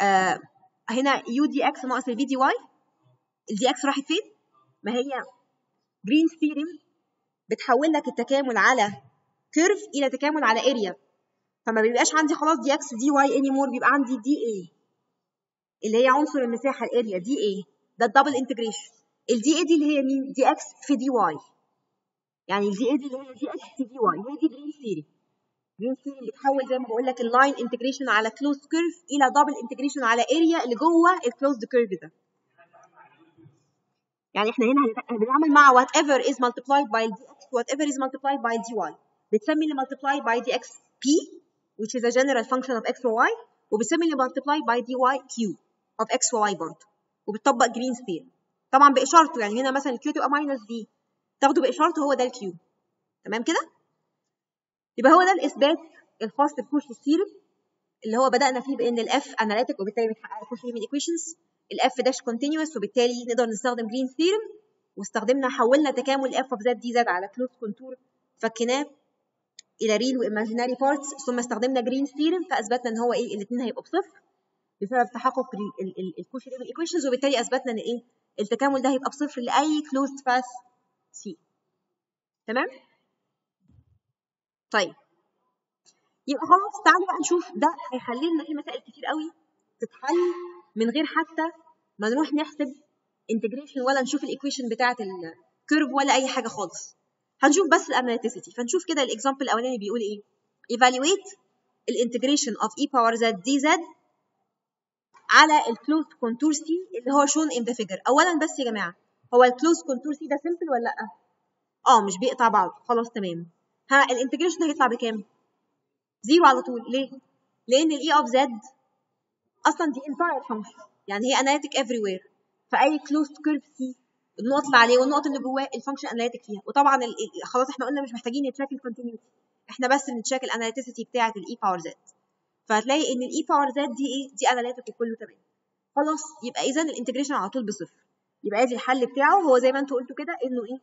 آه هنا u dx ناقص ال v dy ال dx راحت فين؟ ما هي جرين theorem بتحول لك التكامل على curve إلى تكامل على area فما بيبقاش عندي خلاص dx و dy anymore بيبقى عندي dA اللي هي عنصر المساحة ال area dA ده ال double integration ال dA دي اللي هي مين؟ dx في dy يعني ال dA دي اللي هي dx في dy. هي دي جرين theory جرين theory بتحول زي ما بقول لك ال line integration على closed curve إلى double integration على area اللي جوه ال closed curve ده. يعني إحنا هنا بنعمل مع whatever is multiplied by dx. whatever is multiplied by dy. بتسمي اللي multiplied by dx p which is a general function of x و y و similarly multiplied by dy q of x و y برضه. وبتطبق جرين theorem طبعا بإشارته يعني هنا مثلا ال q تبقى minus دي تاخده باشارته هو ده ال q تمام كده؟ يبقى هو ده الإثبات الخاص بكوشي theorem اللي هو بدأنا فيه بإن ال f analytic وبالتالي بتحقق كوشي ريمان equations ال f dash continuous وبالتالي نقدر نستخدم جرين theorem واستخدمنا حولنا تكامل f of z dz على closed contour فكناه إلى real و imaginary parts ثم استخدمنا جرين theorem فأثبتنا إن هو إيه الاثنين هيبقوا بصفر بسبب تحقق الكوشي equations وبالتالي أثبتنا إن إيه التكامل ده هيبقى بصفر لأي closed path c. تمام؟ طيب. يبقى خلاص تعالوا بقى نشوف ده هيخلي لنا في مسائل كتير قوي تتحل من غير حتى ما نروح نحسب integration ولا نشوف ال equation بتاعه ال curve ولا أي حاجة خالص. هنشوف بس ال analyticity فنشوف كده ال example الأولاني بيقول إيه؟ Evaluate ال integration of e power z dz على ال closed contour c اللي هو shown in the figure. اولا بس يا جماعة هو ال closed contour c ده simple ولا لأ؟ آه مش بيقطع بعض خلاص تمام. ها ال integration هيطلع بكام؟ zero على طول. ليه؟ لأن ال e of z أصلا دي entire function. يعني هي analytic everywhere. فأي closed curve C النقط اللي عليه والنقط اللي جواه ال function analytic فيها. وطبعا خلاص إحنا قلنا مش محتاجين ن track ال continuity إحنا بس بنتراك ال analyticity بتاعة ال e power z فهتلاقي إن ال e power z دي إيه؟ دي analytic وكله تمام. خلاص يبقى اذا ال integration على طول بصفر. يبقى ادي الحل بتاعه. هو زي ما أنتوا قلتوا كده إنه إيه؟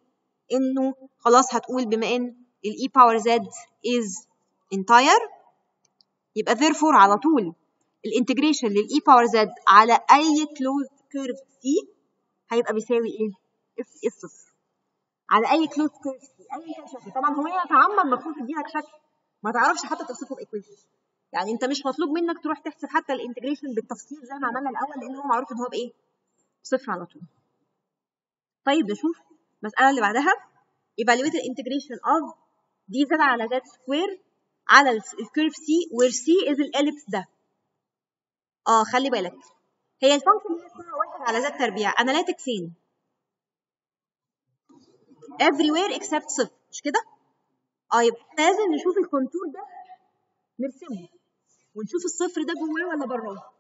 إنه خلاص هتقول بما إن ال e power z is entire يبقى therefore على طول ال integration لل e power z على أي closed curve C هيبقى بيساوي إيه؟ الصفر على أي closed curve C أي شكل. طبعا هو يتعمد المفروض يديلك شكل ما تعرفش حتى توصفه ب equation يعني أنت مش مطلوب منك تروح تحسب حتى ال integration بالتفصيل زي ما عملنا الأول لأن هو معروف إن هو بإيه؟ صفر على طول. طيب نشوف المساله اللي بعدها. Evaluate the integration of دي زد على زد سكوير على ال curve C where c is ال ellipse ده. آه خلي بالك. هي ال function اللي اسمها واحد على z تربيع. analytic فين؟ Everywhere except صفر. مش كده؟ آه يبقى لازم نشوف ال contour ده نرسمه. ونشوف الصفر ده جواه ولا براه.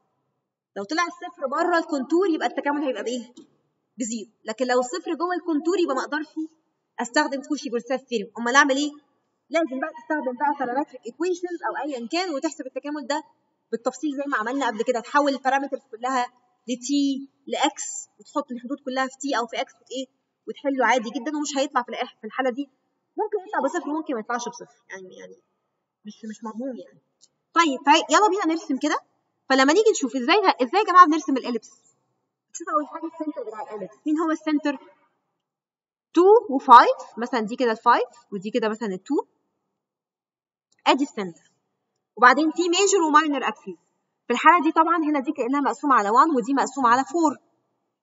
لو طلع الصفر بره ال contour يبقى التكامل هيبقى بإيه؟ ب zero. لكن لو الصفر جوه ال contour يبقى ما أقدرش استخدم Cauchy Goursat theorem امال اعمل إيه؟ لازم بقى تستخدم بقى parametric equations أو ايا كان وتحسب التكامل ده بالتفصيل زي ما عملنا قبل كده. تحول ال parameters كلها ل t ل x وتحط الحدود كلها في t أو في x وايه وتحله عادي جدا ومش هيطلع في الآخر في الحالة دي. ممكن يطلع بصفر وممكن ما يطلعش بصفر. يعني يعني مش مش مضمون يعني. طيب يلا بينا نرسم كده. فلما نيجي نشوف إزاي إزاي يا جماعة بنرسم ال ellipse؟ شوف اول حاجة ال center بتاع ال ellipse مين هو ال center؟ 2 و5 مثلا دي كده ال5 ودي كده مثلا ال2 أدي ال center. وبعدين في major و minor axis في الحالة دي طبعا هنا دي كأنها مقسومة على 1 ودي مقسومة على 4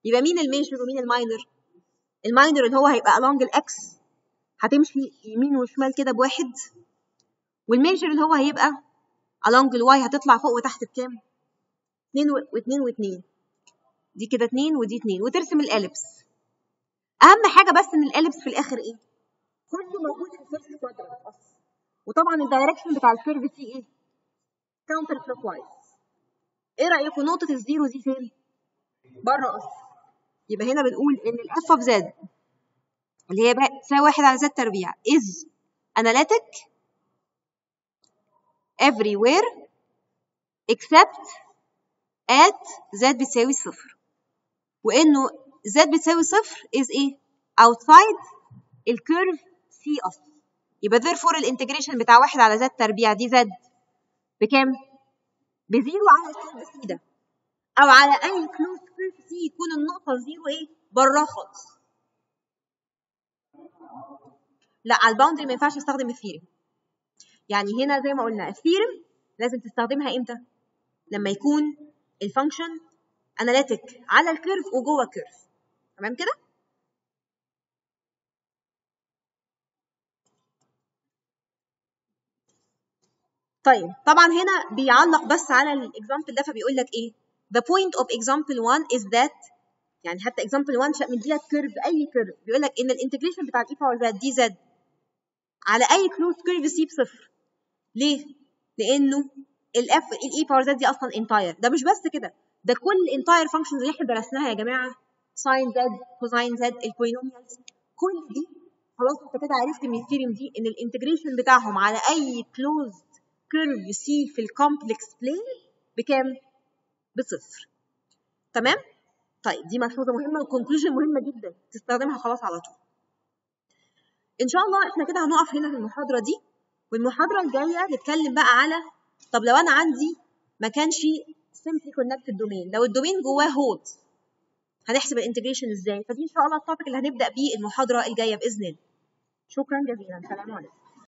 يبقى مين ال major ومين ال minor ال minor اللي هو هيبقى along ال x هتمشي يمين وشمال كده بواحد. وال major اللي هو هيبقى along ال y هتطلع فوق وتحت بكام؟ 2 و2 و2 دي كده 2 ودي 2 وترسم ال ellipse أهم حاجة بس إن ال ellipse في الآخر إيه؟ كله موجود في ال first quadrant وطبعا ال direction بتاع ال curve C إيه؟ counter clockwise إيه رأيكم نقطة ال zero دي فين؟ بره أصلا يبقى هنا بنقول إن ال f of z اللي هي تساوي واحد على z تربيع is analytic everywhere except at z بتساوي صفر وإنه z بتساوي صفر is إيه outside ال curve C أصلا يبقى therefore ال integration بتاع واحد على z تربيع dz بكام؟ ب zero على ال curve C ده. أو على أي closed curve C يكون النقطة zero إيه؟ براه خالص. لا على ال boundary ما ينفعش أستخدم ال theorem. يعني هنا زي ما قلنا ال theorem لازم تستخدمها إمتى؟ لما يكون ال function analytic على ال curve وجوه ال curve. تمام كده؟ طيب طبعا هنا بيعلق بس على ال example ده فبيقول لك إيه؟ The point of example 1 is that يعني حتى example 1 مديلك curve أي curve. بيقول لك إن ال integration بتاع ال e power z dz. على أي closed curve C بصفر. ليه؟ لأنه ال f ال e power z دي أصلا entire ده مش بس كده. ده كل entire functions اللي إحنا درسناها يا جماعة. sine z cosine z ال polynomials كل دي خلاص انت كده عرفت من ال theorem دي ان ال integration بتاعهم على أي closed curve C في ال complex plane بكام؟ بصفر. تمام؟ طيب دي ملحوظه مهمة وال conclusion مهمة جدا. تستخدمها خلاص على طول. إن شاء الله إحنا كده هنقف هنا في المحاضرة دي. والمحاضرة الجاية نتكلم بقى على طب لو أنا عندي ما كانش simply connected domain لو ال domain جواه holes هنحسب ال integration إزاي؟ فدي إن شاء الله ال topic اللي هنبدأ بيه المحاضرة الجاية بإذن الله. شكرا جزيلا. سلام عليكم.